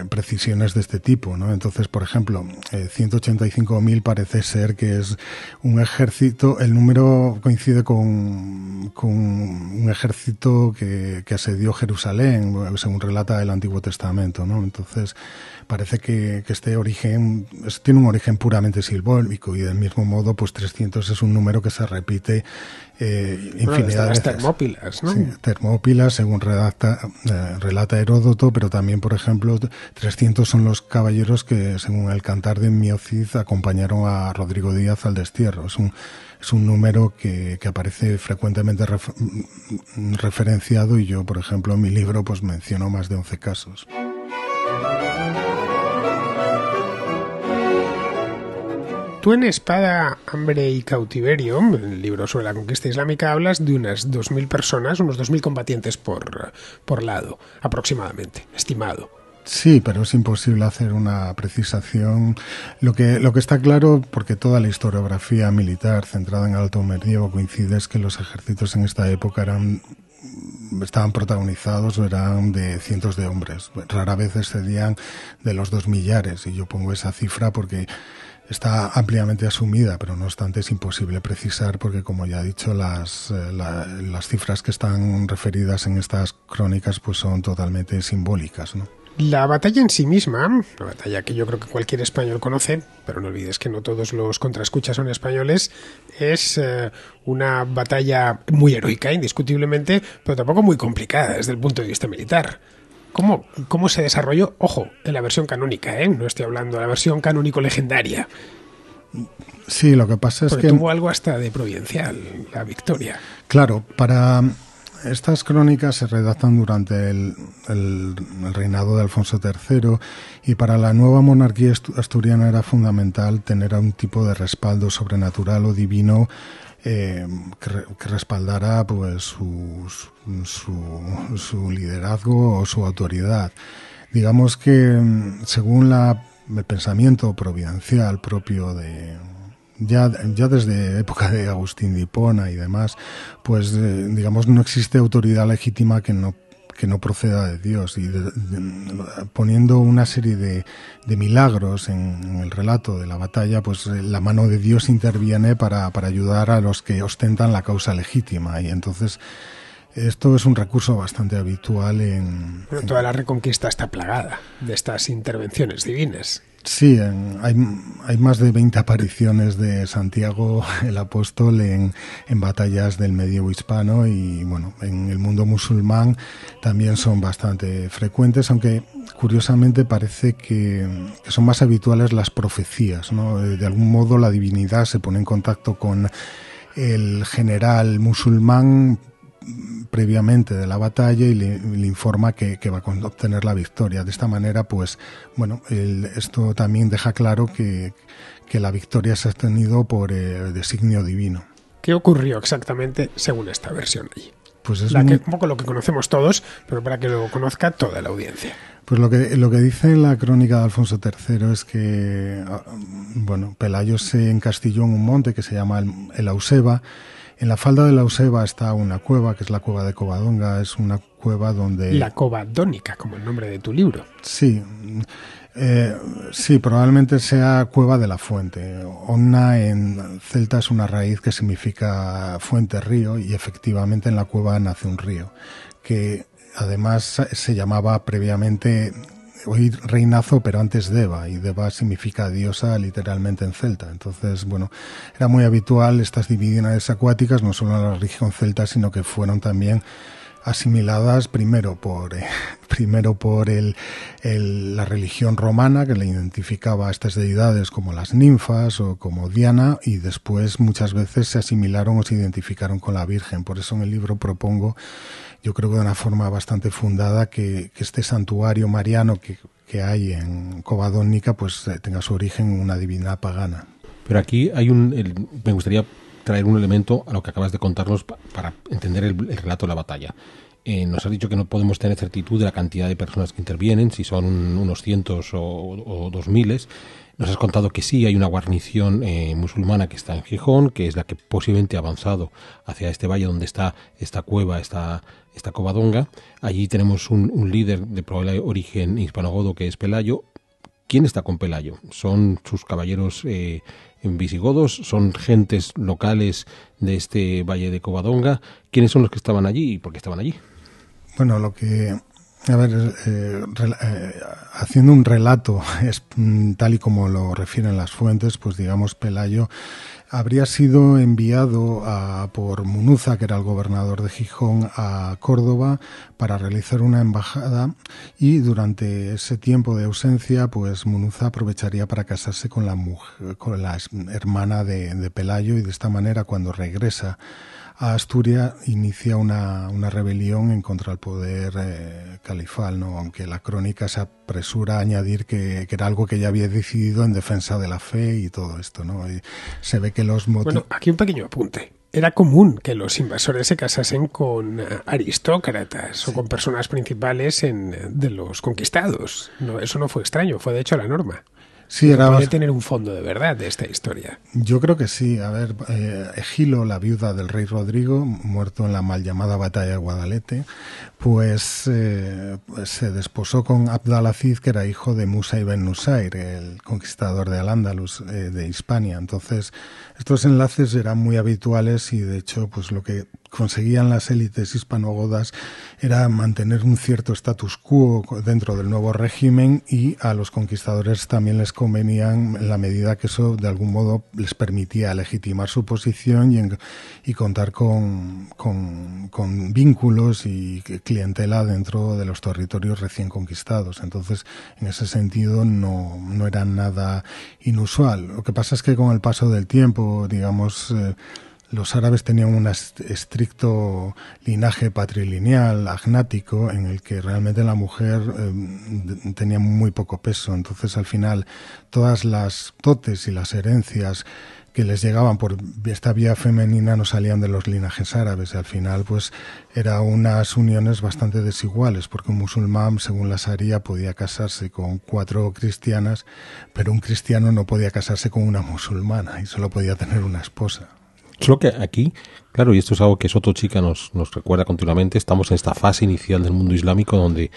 [SPEAKER 4] precisiones de este tipo, ¿no? Entonces, por ejemplo, eh, 185.000 parece ser que es un ejército, el número coincide con, con un ejército que, que asedió Jerusalén, según relata el Antiguo Testamento, ¿no? Entonces, parece que, que este origen tiene un origen puramente simbólico y del mismo modo, pues 300 es un número que se repite eh, infinidad de
[SPEAKER 2] veces. Termópilas, ¿no?
[SPEAKER 4] Sí, Termópilas, según redacta, eh, relata Heródoto, pero también, por ejemplo, 300 son los caballeros que, según el cantar de Miocid, acompañaron a Rodrigo Díaz al destierro. Es un, es un número que, que aparece frecuentemente referenciado y yo, por ejemplo, en mi libro pues menciono más de 11 casos.
[SPEAKER 2] Tú en Espada, Hambre y Cautiverio, el libro sobre la conquista islámica, hablas de unas 2.000 personas, unos 2.000 combatientes por, por lado, aproximadamente, estimado.
[SPEAKER 4] Sí, pero es imposible hacer una precisación. Lo que, lo que está claro, porque toda la historiografía militar centrada en Alto Medievo coincide, es que los ejércitos en esta época eran estaban protagonizados eran de cientos de hombres. Rara vez excedían de los dos millares, y yo pongo esa cifra porque está ampliamente asumida, pero no obstante es imposible precisar porque, como ya he dicho, las, eh, las cifras que están referidas en estas crónicas pues son totalmente simbólicas, ¿no?
[SPEAKER 2] La batalla en sí misma, la batalla que yo creo que cualquier español conoce, pero no olvides que no todos los contraescuchas son españoles, es eh, una batalla muy heroica, indiscutiblemente, pero tampoco muy complicada desde el punto de vista militar. ¿Cómo, ¿Cómo se desarrolló? Ojo, en la versión canónica, ¿eh? No estoy hablando de la versión canónico-legendaria.
[SPEAKER 4] Sí, lo que pasa es
[SPEAKER 2] Porque
[SPEAKER 4] que...
[SPEAKER 2] tuvo algo hasta de providencial, la victoria.
[SPEAKER 4] Claro, para estas crónicas se redactan durante el, el, el, reinado de Alfonso III y para la nueva monarquía asturiana era fundamental tener un tipo de respaldo sobrenatural o divino eh, que, respaldara pues su, su, su, liderazgo o su autoridad. Digamos que según la, el pensamiento providencial propio de, ya, ya desde época de Agustín de Hipona y demás, pues eh, digamos no existe autoridad legítima que no que no proceda de Dios y de, de, poniendo una serie de, de milagros en, en, el relato de la batalla, pues eh, la mano de Dios interviene para, para ayudar a los que ostentan la causa legítima y entonces esto es un recurso bastante habitual en...
[SPEAKER 2] Pero toda la reconquista está plagada de estas intervenciones divinas.
[SPEAKER 4] Sí, hay, hay, más de 20 apariciones de Santiago el apóstol en, batallas del medievo hispano y bueno, en el mundo musulmán también son bastante frecuentes, aunque curiosamente parece que, que son más habituales las profecías, ¿no? De algún modo la divinidad se pone en contacto con el general musulmán previamente de la batalla y le, le informa que, que, va a obtener la victoria. De esta manera, pues, bueno, el, esto también deja claro que, que, la victoria se ha obtenido por el designio divino.
[SPEAKER 2] ¿Qué ocurrió exactamente según esta versión allí?
[SPEAKER 4] Pues es
[SPEAKER 2] la
[SPEAKER 4] muy...
[SPEAKER 2] que, un poco lo que conocemos todos, pero para que lo conozca toda la audiencia.
[SPEAKER 4] Pues lo que, lo que dice la crónica de Alfonso III es que, bueno, Pelayo se encastilló en un monte que se llama el, el Auseba, en la falda de la Useba está una cueva, que es la cueva de Covadonga. Es una cueva donde...
[SPEAKER 2] La Covadónica, como el nombre de tu libro.
[SPEAKER 4] Sí. Eh, sí, probablemente sea cueva de la fuente. Onna en celta es una raíz que significa fuente, río, y efectivamente en la cueva nace un río, que además se llamaba previamente hoy reinazo, pero antes Deva, y Deva significa diosa literalmente en celta. Entonces, bueno, era muy habitual estas divinidades acuáticas, no solo en la región celta, sino que fueron también asimiladas primero por eh, primero por el, el, la religión romana que le identificaba a estas deidades como las ninfas o como Diana y después muchas veces se asimilaron o se identificaron con la Virgen por eso en el libro propongo yo creo que de una forma bastante fundada que, este santuario mariano que, que hay en Covadónica pues eh, tenga su origen en una divinidad pagana
[SPEAKER 3] pero aquí hay un me gustaría traer un elemento a lo que acabas de contarnos para entender el, el relato de la batalla. Eh, nos has dicho que no podemos tener certitud de la cantidad de personas que intervienen, si son unos cientos o, o dos miles. Nos has contado que sí hay una guarnición eh, musulmana que está en Gijón, que es la que posiblemente ha avanzado hacia este valle donde está esta cueva, esta, esta covadonga. Allí tenemos un, líder de probable origen hispanogodo que es Pelayo. ¿Quién está con Pelayo? ¿Son sus caballeros eh, visigodos? ¿Son gentes locales de este valle de Covadonga? ¿Quiénes son los que estaban allí y por qué estaban allí?
[SPEAKER 4] Bueno, lo que a ver, eh, eh, haciendo un relato es, tal y como lo refieren las fuentes, pues digamos Pelayo habría sido enviado a, por Munuza, que era el gobernador de Gijón, a Córdoba para realizar una embajada. Y durante ese tiempo de ausencia, pues Munuza aprovecharía para casarse con la, mujer, con la hermana de, de Pelayo y de esta manera cuando regresa a Asturias inicia una, una, rebelión en contra del poder eh, califal, ¿no? aunque la crónica se apresura a añadir que, que, era algo que ya había decidido en defensa de la fe y todo esto. ¿no? Y se ve que los motivos...
[SPEAKER 2] Bueno, aquí un pequeño apunte. Era común que los invasores se casasen con aristócratas o con personas principales en, de los conquistados. No, eso no fue extraño, fue de hecho la norma.
[SPEAKER 4] Sí, era
[SPEAKER 2] puede tener un fondo de verdad de esta historia.
[SPEAKER 4] Yo creo que sí. A ver, eh, Egilo, la viuda del rey Rodrigo, muerto en la mal llamada batalla de Guadalete, pues eh, se desposó con Abdalaziz, que era hijo de Musa ibn Nusair, el conquistador de Al-Ándalus, eh, de Hispania. Entonces, Estos enlaces eran muy habituales y de hecho pues lo que conseguían las élites hispanogodas era mantener un cierto status quo dentro del nuevo régimen y a los conquistadores también les convenían en la medida que eso de algún modo les permitía legitimar su posición y, contar con, con, con, vínculos y clientela dentro de los territorios recién conquistados. Entonces, en ese sentido no, no era nada inusual. Lo que pasa es que con el paso del tiempo, digamos, eh, los árabes tenían un estricto linaje patrilineal, agnático, en el que realmente la mujer eh, tenía muy poco peso. Entonces, al final, todas las dotes y las herencias que les llegaban por esta vía femenina no salían de los linajes árabes y al final pues eran unas uniones bastante desiguales porque un musulmán según la Sharia podía casarse con cuatro cristianas pero un cristiano no podía casarse con una musulmana y solo podía tener una esposa.
[SPEAKER 3] Solo que aquí, claro, y esto es algo que Soto Chica nos, nos recuerda continuamente, estamos en esta fase inicial del mundo islámico donde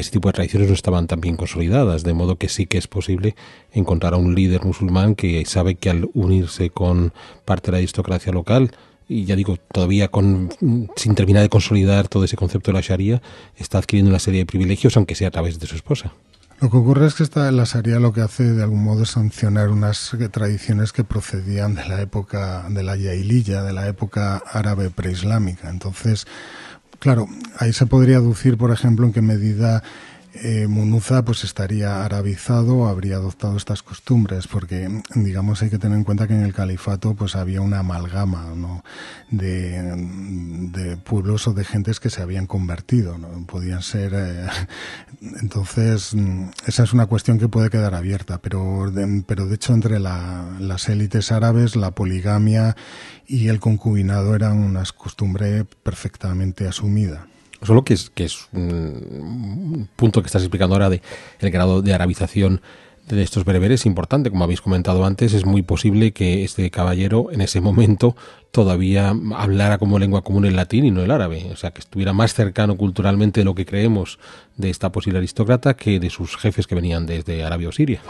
[SPEAKER 3] este tipo de tradiciones no estaban tan bien consolidadas, de modo que sí que es posible encontrar a un líder musulmán que sabe que al unirse con parte de la aristocracia local, y ya digo, todavía con, sin terminar de consolidar todo ese concepto de la Sharia, está adquiriendo una serie de privilegios, aunque sea a través de su esposa.
[SPEAKER 4] Lo que ocurre es que esta, la Sharia lo que hace de algún modo es sancionar unas tradiciones que procedían de la época de la Yaililla, de la época árabe preislámica. Entonces, claro, ahí se podría aducir, por ejemplo, en qué medida eh, Munuza pues estaría arabizado habría adoptado estas costumbres, porque digamos hay que tener en cuenta que en el califato pues había una amalgama de, pueblos o de gentes que se habían convertido, ¿no? podían ser eh, entonces esa es una cuestión que puede quedar abierta, pero de, hecho entre las élites árabes la poligamia y el concubinado eran unas costumbres perfectamente asumidas.
[SPEAKER 3] Solo que es, que es un punto que estás explicando ahora de el grado de arabización de estos bereberes importante, como habéis comentado antes, es muy posible que este caballero en ese momento todavía hablara como lengua común el latín y no el árabe, o sea, que estuviera más cercano culturalmente de lo que creemos de esta posible aristócrata que de sus jefes que venían desde Arabia o Siria.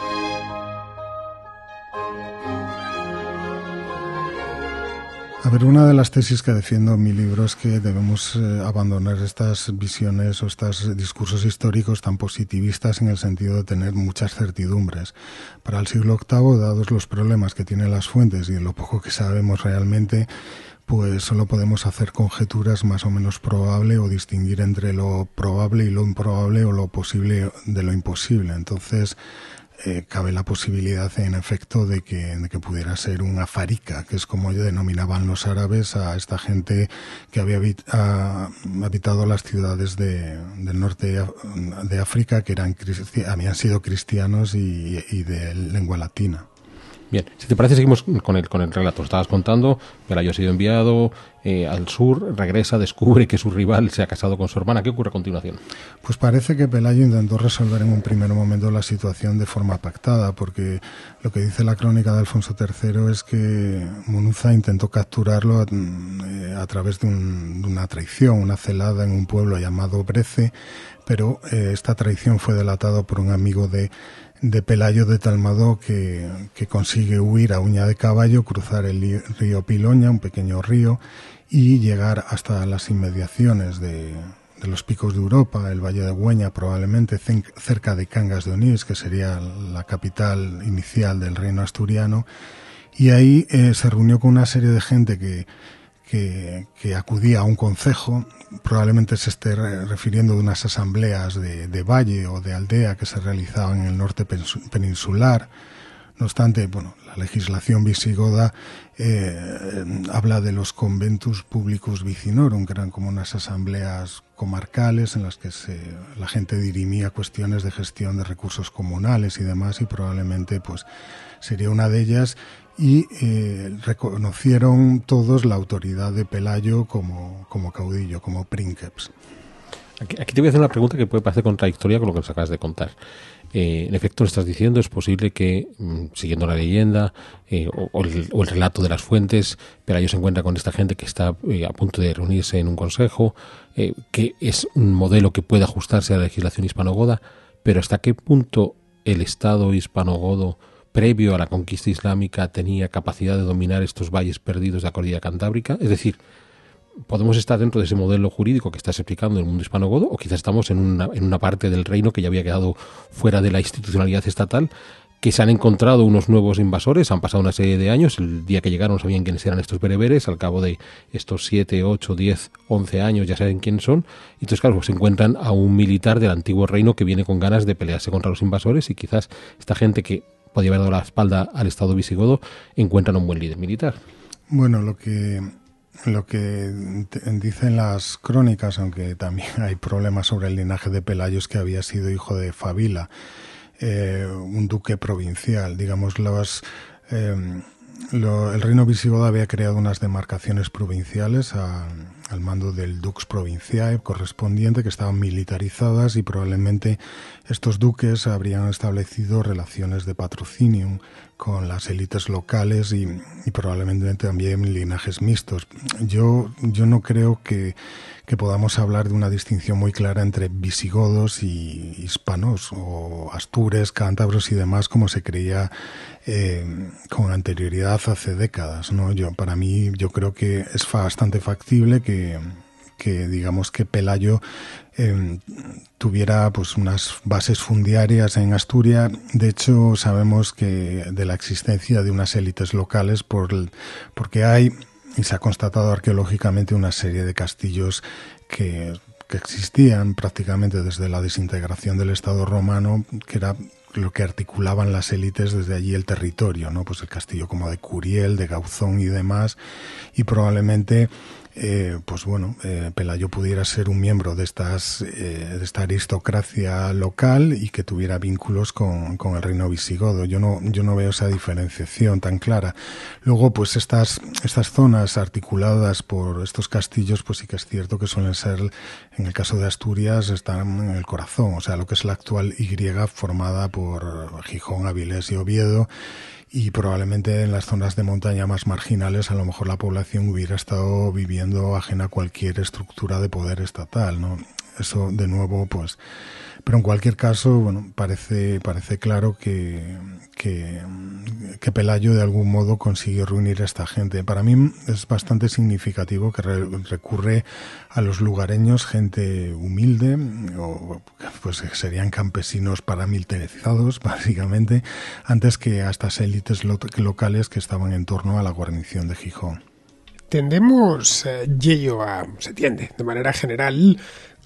[SPEAKER 4] A ver, una de las tesis que defiendo en mi libro es que debemos eh, abandonar estas visiones o estos discursos históricos tan positivistas en el sentido de tener muchas certidumbres. Para el siglo VIII, dados los problemas que tienen las fuentes y lo poco que sabemos realmente, pues solo podemos hacer conjeturas más o menos probable o distinguir entre lo probable y lo improbable o lo posible de lo imposible. Entonces, eh, cabe la posibilidad, en efecto, de que, que pudiera ser una farica, que es como denominaban los árabes a esta gente que había habitado las ciudades de, del norte de África, que eran, habían sido cristianos y, y de lengua latina.
[SPEAKER 3] Bien, si te parece, seguimos con el, con el relato. Estabas contando, Pelayo ha sido enviado eh, al sur, regresa, descubre que su rival se ha casado con su hermana. ¿Qué ocurre a continuación?
[SPEAKER 4] Pues parece que Pelayo intentó resolver en un primer momento la situación de forma pactada, porque lo que dice la crónica de Alfonso III es que Munuza intentó capturarlo a, eh, través de, un, una traición, una celada en un pueblo llamado Brece, pero eh, esta traición fue delatado por un amigo de de Pelayo de tal modo que, que, consigue huir a uña de caballo, cruzar el río Piloña, un pequeño río, y llegar hasta las inmediaciones de, de los picos de Europa, el Valle de Güeña, probablemente cerca de Cangas de Onís, que sería la capital inicial del reino asturiano, y ahí eh, se reunió con una serie de gente que, que, acudía a un concejo, probablemente se esté refiriendo de unas asambleas de, de, valle o de aldea que se realizaban en el norte peninsular. No obstante, bueno, la legislación visigoda eh, habla de los conventus publicus vicinorum, que eran como unas asambleas comarcales en las que se, la gente dirimía cuestiones de gestión de recursos comunales y demás, y probablemente pues sería una de ellas y eh, reconocieron todos la autoridad de Pelayo como, como caudillo, como princeps.
[SPEAKER 3] Aquí, te voy a hacer una pregunta que puede parecer contradictoria con lo que nos acabas de contar. Eh, en efecto, lo estás diciendo, es posible que, mm, siguiendo la leyenda eh, o, el, relato de las fuentes, Pelayo se encuentra con esta gente que está eh, a punto de reunirse en un consejo, que es un modelo que puede ajustarse a la legislación hispanogoda, pero ¿hasta qué punto el Estado hispanogodo previo a la conquista islámica tenía capacidad de dominar estos valles perdidos de la cordillera cantábrica. Es decir, podemos estar dentro de ese modelo jurídico que estás explicando en el mundo hispano-godo, o quizás estamos en una, en una parte del reino que ya había quedado fuera de la institucionalidad estatal, que se han encontrado unos nuevos invasores, han pasado una serie de años, el día que llegaron sabían quiénes eran estos bereberes, al cabo de estos 7, 8, 10, 11 años ya saben quiénes son, y entonces claro, se encuentran a un militar del antiguo reino que viene con ganas de pelearse contra los invasores y quizás esta gente que podía haber dado la espalda al Estado visigodo encuentran un buen líder militar.
[SPEAKER 4] Bueno, lo que lo que dicen las crónicas, aunque también hay problemas sobre el linaje de Pelayos que había sido hijo de Fabila, eh, un duque provincial. Digamos, los, eh, el reino visigodo había creado unas demarcaciones provinciales al mando del dux provinciae correspondiente que estaban militarizadas y probablemente estos duques habrían establecido relaciones de patrocinio con las élites locales y, probablemente también linajes mixtos. Yo, yo no creo que, podamos hablar de una distinción muy clara entre visigodos y hispanos, o astures, cántabros y demás, como se creía eh, con anterioridad hace décadas. ¿no? Yo, para mí, yo creo que es bastante factible que que digamos que Pelayo em, tuviera pues unas bases fundiarias en Asturias. De hecho, sabemos que de la existencia de unas élites locales por, porque hay y se ha constatado arqueológicamente una serie de castillos que, que existían prácticamente desde la desintegración del Estado romano, que era lo que articulaban las élites desde allí el territorio, ¿no? Pues el castillo como de Curiel, de Gauzón y demás, y probablemente eh, pues bueno, eh, Pelayo pudiera ser un miembro de estas eh, de esta aristocracia local y que tuviera vínculos con, con, el reino visigodo. Yo no yo no veo esa diferenciación tan clara. Luego, pues estas estas zonas articuladas por estos castillos, pues sí que es cierto que suelen ser, en el caso de Asturias, están en el corazón, o sea, lo que es la actual Y formada por Gijón, Avilés y Oviedo y probablemente en las zonas de montaña más marginales a lo mejor la población hubiera estado viviendo ajena a cualquier estructura de poder estatal, ¿no? Eso de nuevo pues pero en cualquier caso, bueno, parece, parece claro que, que, Pelayo de algún modo consiguió reunir a esta gente. Para mí es bastante significativo que recurre a los lugareños, gente humilde, o pues serían campesinos paramilitarizados, básicamente, antes que a estas élites locales que estaban en torno a la guarnición de Gijón.
[SPEAKER 2] Tendemos, eh, a, se tiende de manera general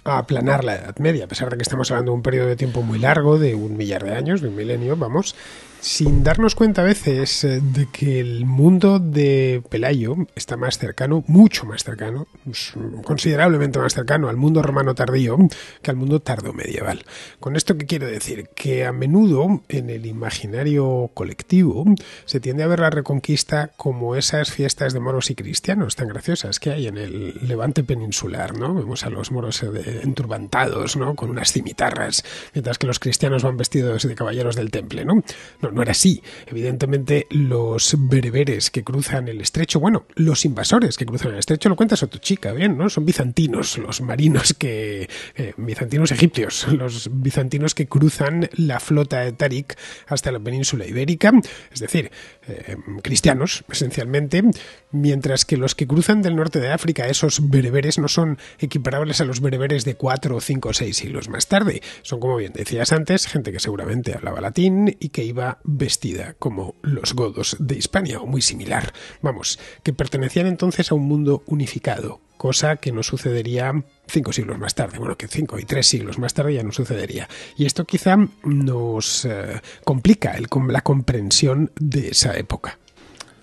[SPEAKER 2] a aplanar la Edad Media, a pesar de que estamos hablando de un periodo de tiempo muy largo, de un millar de años, de un milenio, vamos, sin darnos cuenta a veces eh, de que el mundo de Pelayo está más cercano, mucho más cercano, pues, considerablemente más cercano al mundo romano tardío que al mundo tardo medieval. Con esto qué quiero decir que a menudo en el imaginario colectivo se tiende a ver la reconquista como esas fiestas de moros y cristianos tan graciosas que hay en el Levante peninsular, ¿no? Vemos a los moros eh, enturbantados, ¿no? Con unas cimitarras, mientras que los cristianos van vestidos de caballeros del temple, no no era así. Evidentemente, los bereberes que cruzan el estrecho, bueno, los invasores que cruzan el estrecho, lo cuentas a tu chica, bien, ¿no? Son bizantinos, los marinos que. Eh, bizantinos egipcios, los bizantinos que cruzan la flota de Tarik hasta la península ibérica, es decir, eh, cristianos, esencialmente, mientras que los que cruzan del norte de África, esos bereberes, no son equiparables a los bereberes de cuatro, cinco o seis siglos más tarde. Son, como bien decías antes, gente que seguramente hablaba latín y que iba vestida como los godos de Hispania o muy similar. Vamos, que pertenecían entonces a un mundo unificado, cosa que no sucedería cinco siglos más tarde, bueno, que cinco y tres siglos más tarde ya no sucedería. Y esto quizá nos eh, complica el, la comprensión de esa época.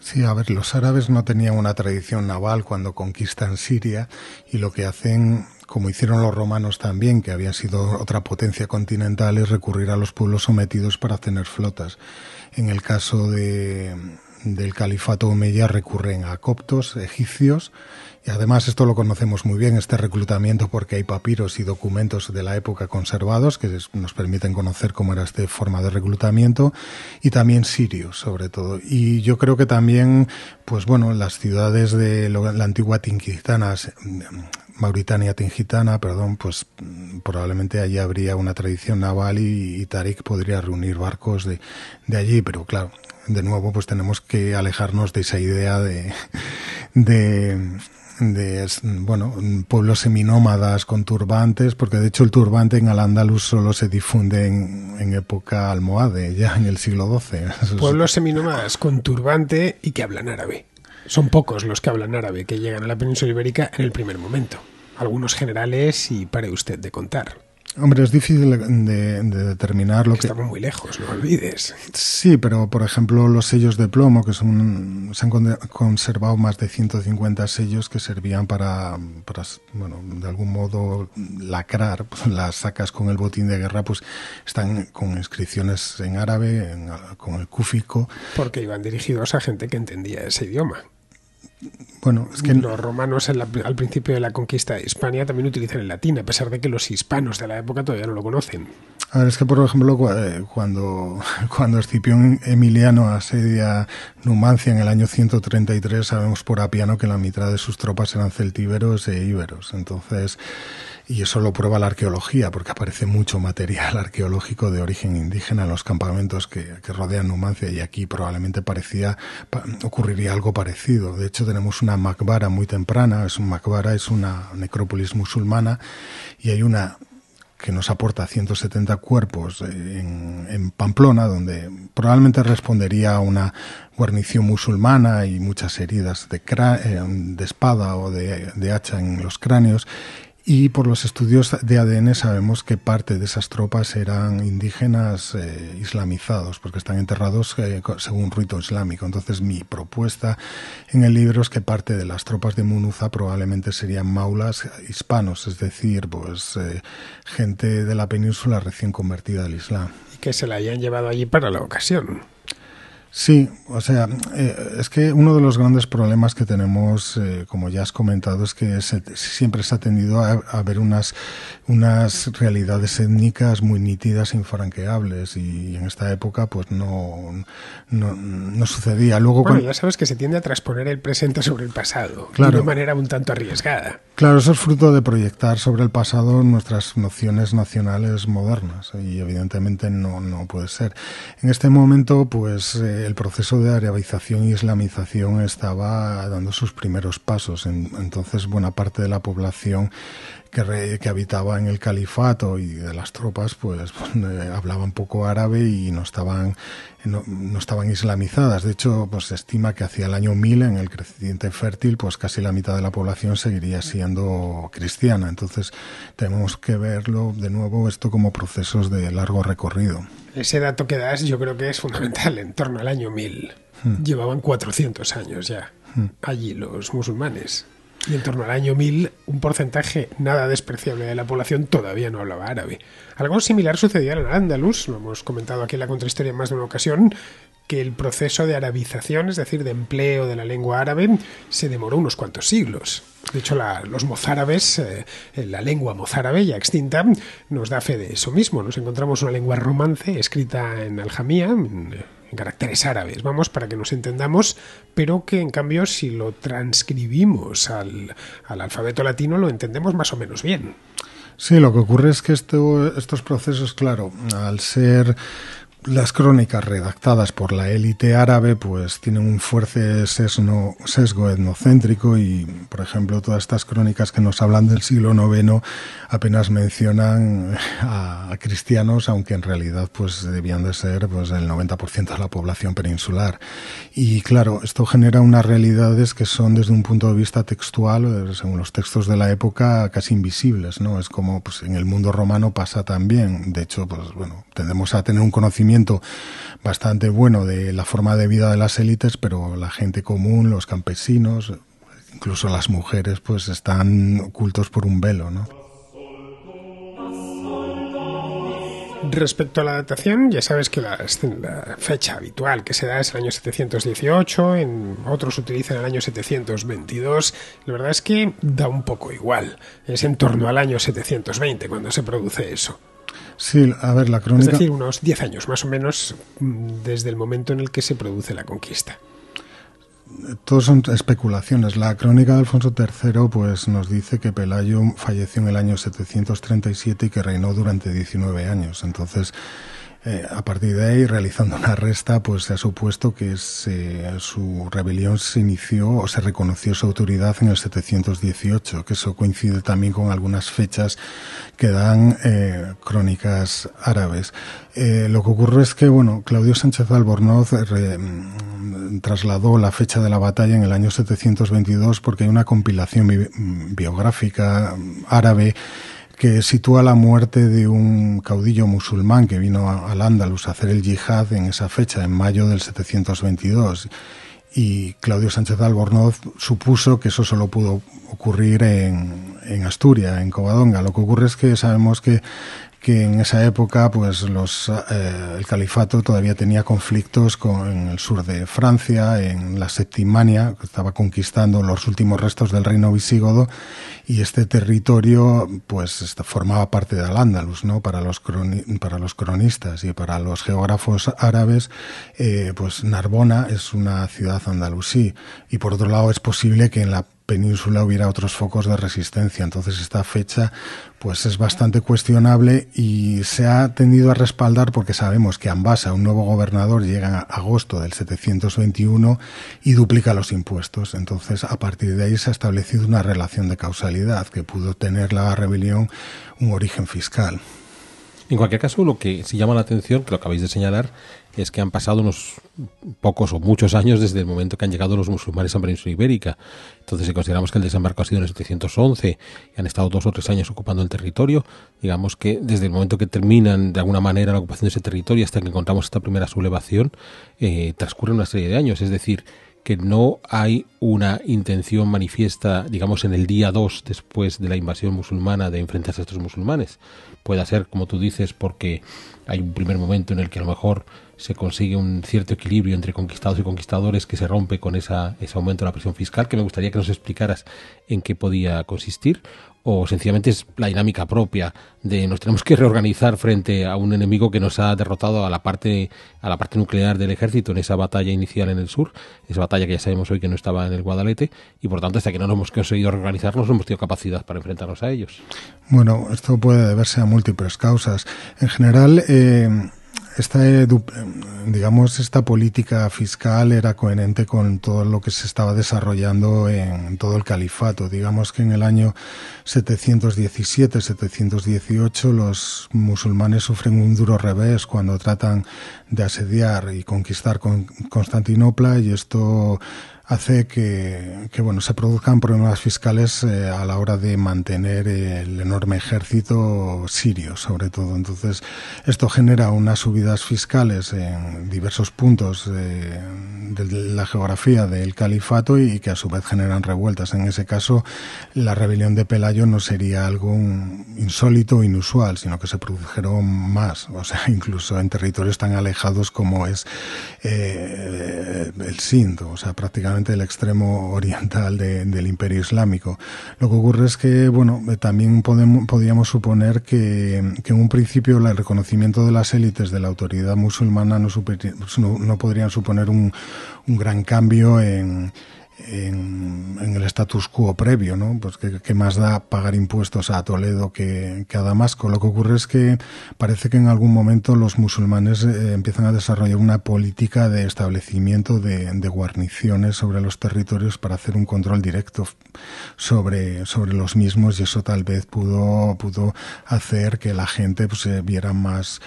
[SPEAKER 4] Sí, a ver, los árabes no tenían una tradición naval cuando conquistan Siria y lo que hacen como hicieron los romanos también, que había sido otra potencia continental, es recurrir a los pueblos sometidos para tener flotas. En el caso de, del califato omeya recurren a coptos, egipcios, y además esto lo conocemos muy bien, este reclutamiento, porque hay papiros y documentos de la época conservados que nos permiten conocer cómo era esta forma de reclutamiento, y también sirios, sobre todo. Y yo creo que también, pues bueno, las ciudades de la antigua Tinquitana Mauritania Tingitana, perdón, pues mm, probablemente allí habría una tradición naval y, y Tarik podría reunir barcos de, de allí, pero claro, de nuevo pues tenemos que alejarnos de esa idea de, de bueno pueblos seminómadas con turbantes porque de hecho el turbante en al-Ándalus solo se difunde en, en, época almohade ya en el siglo XII
[SPEAKER 2] pueblos seminómadas con turbante y que hablan árabe son pocos los que hablan árabe que llegan a la península ibérica en el primer momento algunos generales y pare usted de contar
[SPEAKER 4] Hombre, es difícil de, de determinar lo que...
[SPEAKER 2] Estamos muy lejos, no olvides.
[SPEAKER 4] Sí, pero por ejemplo los sellos de plomo, que son se han conservado más de 150 sellos que servían para, para bueno, de algún modo lacrar pues, las sacas con el botín de guerra, pues están con inscripciones en árabe, en, con el cúfico.
[SPEAKER 2] Porque iban dirigidos a gente que entendía ese idioma.
[SPEAKER 4] Bueno, es que
[SPEAKER 2] los romanos la, al principio de la conquista de Hispania también utilizan el latín, a pesar de que los hispanos de la época todavía no lo conocen.
[SPEAKER 4] A ver, es que por ejemplo eh, cuando, cuando Escipión Emiliano asedia Numancia en el año 133 sabemos por Apiano que la mitad de sus tropas eran celtíberos e íberos. Entonces, y eso lo prueba la arqueología, porque aparece mucho material arqueológico de origen indígena en los campamentos que, que rodean Numancia y aquí probablemente parecía, ocurriría algo parecido. De hecho, tenemos una Makbara muy temprana, es un Makbara, es una necrópolis musulmana y hay una que nos aporta 170 cuerpos en, en, Pamplona, donde probablemente respondería a una guarnición musulmana y muchas heridas de, eh, de espada o de, de hacha en los cráneos y por los estudios de ADN sabemos que parte de esas tropas eran indígenas eh, islamizados, porque están enterrados eh, según rito islámico. Entonces mi propuesta en el libro es que parte de las tropas de Munuza probablemente serían maulas hispanos, es decir, pues eh, gente de la península recién convertida al Islam.
[SPEAKER 2] Y que se la hayan llevado allí para la ocasión.
[SPEAKER 4] Sí, o sea, eh, es que uno de los grandes problemas que tenemos, eh, como ya has comentado, es que se, siempre se ha tendido a, a, ver unas, unas realidades étnicas muy nítidas e infranqueables y en esta época pues no, no, no sucedía. Luego,
[SPEAKER 2] bueno, cuando... ya sabes que se tiende a transponer el presente sobre el pasado claro, de una manera un tanto arriesgada.
[SPEAKER 4] Claro, eso es fruto de proyectar sobre el pasado nuestras nociones nacionales modernas y evidentemente no, no puede ser. En este momento, pues... Eh, el proceso de arabización y islamización estaba dando sus primeros pasos. Entonces, buena parte de la población que, habitaba en el califato y de las tropas, pues, eh, hablaban poco árabe y no estaban, no, no, estaban islamizadas. De hecho, pues se estima que hacia el año 1000, en el creciente fértil, pues casi la mitad de la población seguiría siendo cristiana. Entonces, tenemos que verlo de nuevo esto como procesos de largo recorrido.
[SPEAKER 2] Ese dato que das yo creo que es fundamental, en torno al año 1000. Hmm. Llevaban 400 años ya hmm. allí los musulmanes. Y en torno al año 1000, un porcentaje nada despreciable de la población todavía no hablaba árabe. Algo similar sucedía en el Andalus, lo hemos comentado aquí en la contrahistoria en más de una ocasión, que el proceso de arabización, es decir, de empleo de la lengua árabe, se demoró unos cuantos siglos. De hecho, los mozárabes, eh, la lengua mozárabe ya extinta, nos da fe de eso mismo. Nos encontramos una lengua romance escrita en aljamía, en, caracteres árabes, vamos, para que nos entendamos, pero que en cambio si lo transcribimos al, al alfabeto latino lo entendemos más o menos bien.
[SPEAKER 4] Sí, lo que ocurre es que esto, estos procesos, claro, al ser las crónicas redactadas por la élite árabe pues tienen un fuerte sesgo, etnocéntrico y, por ejemplo, todas estas crónicas que nos hablan del siglo IX apenas mencionan a, a cristianos, aunque en realidad pues debían de ser pues el 90% de la población peninsular. Y claro, esto genera unas realidades que son desde un punto de vista textual, según los textos de la época, casi invisibles, ¿no? Es como pues en el mundo romano pasa también. De hecho, pues bueno, tendemos a tener un conocimiento bastante bueno de la forma de vida de las élites, pero la gente común, los campesinos, incluso las mujeres, pues están ocultos por un velo, ¿no?
[SPEAKER 2] Respecto a la datación, ya sabes que la, la, fecha habitual que se da es el año 718, en otros utilizan el año 722. La verdad es que da un poco igual. Es en torno al año 720 cuando se produce eso.
[SPEAKER 4] Sí, a ver, la crónica...
[SPEAKER 2] Es decir, unos 10 años más o menos mm, desde el momento en el que se produce la conquista.
[SPEAKER 4] todos son especulaciones. La crónica de Alfonso III pues nos dice que Pelayo falleció en el año 737 y que reinó durante 19 años. Entonces, eh, a partir de ahí, realizando una resta, pues se ha supuesto que su rebelión se inició o se reconoció su autoridad en el 718, que eso coincide también con algunas fechas que dan eh, crónicas árabes. Eh, lo que ocurre es que, bueno, Claudio Sánchez Albornoz mm, trasladó la fecha de la batalla en el año 722 porque hay una compilación biográfica árabe que sitúa la muerte de un caudillo musulmán que vino al Andalus a hacer el yihad en esa fecha, en mayo del 722. Y Claudio Sánchez Albornoz supuso que eso solo pudo ocurrir en, en Asturias, en Covadonga. Lo que ocurre es que sabemos que que en esa época pues los eh, el califato todavía tenía conflictos con en el sur de Francia en la Septimania que estaba conquistando los últimos restos del reino visigodo y este territorio pues formaba parte de Al-Ándalus no para los para los cronistas y para los geógrafos árabes eh, pues Narbona es una ciudad andalusí. Y por otro lado es posible que en la península hubiera otros focos de resistencia. Entonces esta fecha pues es bastante cuestionable y se ha tendido a respaldar porque sabemos que Ambasa, un nuevo gobernador, llega en agosto del 721 y duplica los impuestos. Entonces a partir de ahí se ha establecido una relación de causalidad que pudo tener la rebelión un origen fiscal.
[SPEAKER 3] En cualquier caso, lo que sí llama la atención, que lo acabáis de señalar, es que han pasado unos pocos o muchos años desde el momento que han llegado los musulmanes a la ibérica. Entonces, si consideramos que el desembarco ha sido en el 711 y han estado dos o tres años ocupando el territorio, digamos que desde el momento que terminan de alguna manera la ocupación de ese territorio hasta que encontramos esta primera sublevación, eh, transcurre una serie de años. Es decir, que no hay una intención manifiesta, digamos, en el día 2 después de la invasión musulmana de enfrentarse a estos musulmanes. Puede ser, como tú dices, porque hay un primer momento en el que a lo mejor se consigue un cierto equilibrio entre conquistados y conquistadores que se rompe con esa, ese aumento de la presión fiscal, que me gustaría que nos explicaras en qué podía consistir, o sencillamente es la dinámica propia de nos tenemos que reorganizar frente a un enemigo que nos ha derrotado a la parte a la parte nuclear del ejército en esa batalla inicial en el sur, esa batalla que ya sabemos hoy que no estaba en el Guadalete y por tanto hasta que no nos hemos conseguido reorganizarnos no hemos tenido capacidad para enfrentarnos a ellos.
[SPEAKER 4] Bueno, esto puede deberse a múltiples causas. En general, eh, esta, digamos, esta política fiscal era coherente con todo lo que se estaba desarrollando en todo el califato. Digamos que en el año 717-718 los musulmanes sufren un duro revés cuando tratan de asediar y conquistar Constantinopla y esto hace que, que, bueno se produzcan problemas fiscales eh, a la hora de mantener el enorme ejército sirio sobre todo. Entonces esto genera unas subidas fiscales en diversos puntos de, la geografía del califato y que a su vez generan revueltas. En ese caso la rebelión de Pelayo no sería algo insólito inusual sino que se produjeron más. O sea incluso en territorios tan alejados como es eh, el Sind o sea prácticamente el extremo oriental del imperio islámico. Lo que ocurre es que, bueno, eh, también podemos, podríamos suponer que, que, en un principio el reconocimiento de las élites de la autoridad musulmana no, no, no podrían suponer un, un gran cambio en, en, en, el status quo previo, ¿no? Pues que, más da pagar impuestos a Toledo que, a Damasco. Lo que ocurre es que parece que en algún momento los musulmanes eh, empiezan a desarrollar una política de establecimiento de, de, guarniciones sobre los territorios para hacer un control directo sobre, sobre los mismos y eso tal vez pudo, pudo hacer que la gente pues, se viera más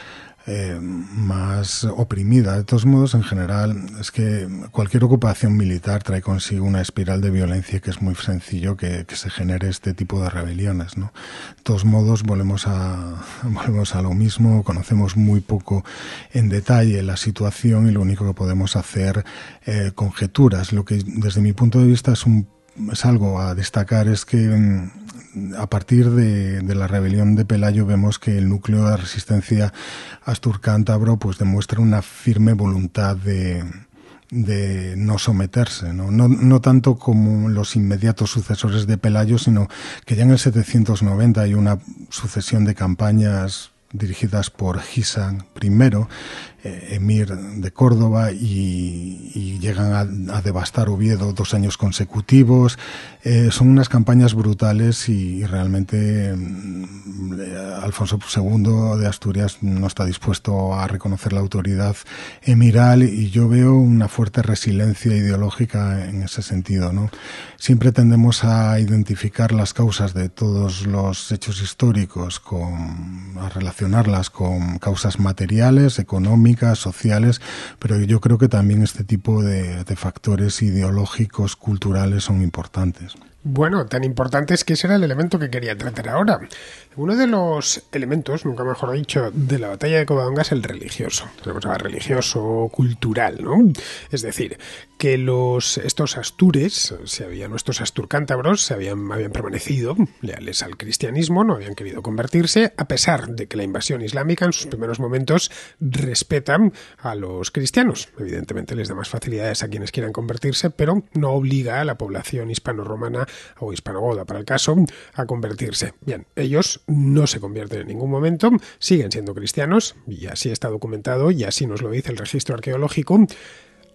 [SPEAKER 4] eh, más oprimida. De todos modos, en general, es que cualquier ocupación militar trae consigo una espiral de violencia que es muy sencillo que, que se genere este tipo de rebeliones. ¿no? De todos modos, volvemos a, volvemos a lo mismo, conocemos muy poco en detalle la situación y lo único que podemos hacer eh, conjeturas. Lo que desde mi punto de vista es un es algo a destacar es que mm, a partir de, la rebelión de Pelayo vemos que el núcleo de resistencia astur-cántabro pues demuestra una firme voluntad de, de no someterse. No, tanto como los inmediatos sucesores de Pelayo, sino que ya en el 790 hay una sucesión de campañas dirigidas por Hisan I, eh, emir de Córdoba y, llegan a, devastar Oviedo dos años consecutivos. Eh, son unas campañas brutales y, realmente mm, Alfonso II de Asturias no está dispuesto a reconocer la autoridad emiral y yo veo una fuerte resiliencia ideológica en ese sentido. ¿no? Siempre tendemos a identificar las causas de todos los hechos históricos, con, a relacionarlas con causas materiales, económicas, sociales, pero yo creo que también este tipo de, de factores ideológicos, culturales son importantes.
[SPEAKER 2] Bueno, tan importante es que ese era el elemento que quería tratar ahora. Uno de los elementos, nunca mejor dicho, de la batalla de Covadonga es el religioso. A religioso cultural, ¿no? Es decir, que los estos astures, se habían, nuestros asturcántabros, se habían, habían permanecido leales al cristianismo, no habían querido convertirse, a pesar de que la invasión islámica en sus primeros momentos respetan a los cristianos. Evidentemente les da más facilidades a quienes quieran convertirse, pero no obliga a la población hispano-romana o hispanogoda, para el caso, a convertirse. Bien, ellos no se convierten en ningún momento, siguen siendo cristianos, y así está documentado, y así nos lo dice el registro arqueológico.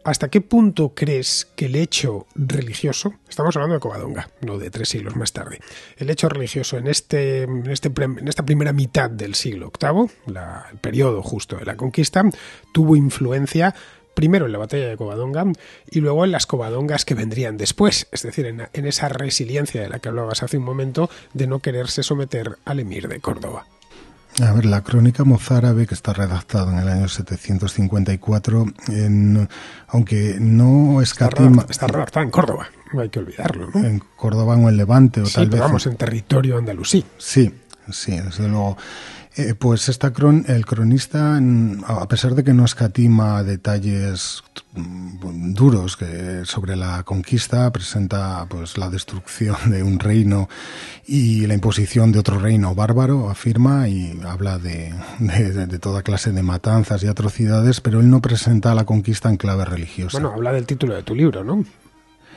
[SPEAKER 2] ¿Hasta qué punto crees que el hecho religioso, estamos hablando de Covadonga, no de tres siglos más tarde, el hecho religioso en, este, en, este, esta primera mitad del siglo VIII, el periodo justo de la conquista, tuvo influencia primero en la batalla de Covadonga y luego en las Covadongas que vendrían después, es decir, en, en esa resiliencia de la que hablabas hace un momento de no quererse someter al emir de Córdoba?
[SPEAKER 4] A ver, la crónica mozárabe que está redactada en el año 754, en, aunque no escatima...
[SPEAKER 2] Está redactada en Córdoba, no hay que olvidarlo, ¿no?
[SPEAKER 4] En Córdoba o en Levante, o
[SPEAKER 2] sí,
[SPEAKER 4] tal vez...
[SPEAKER 2] vamos, en territorio andalusí.
[SPEAKER 4] Sí, sí, desde luego. Eh, pues esta cron el cronista, a pesar de que no escatima detalles mm, duros sobre la conquista, presenta pues la destrucción de un reino y la imposición de otro reino bárbaro, afirma y habla de, de, de toda clase de matanzas y atrocidades, pero él no presenta la conquista en clave religiosa.
[SPEAKER 2] Bueno, habla del título de tu libro, ¿no?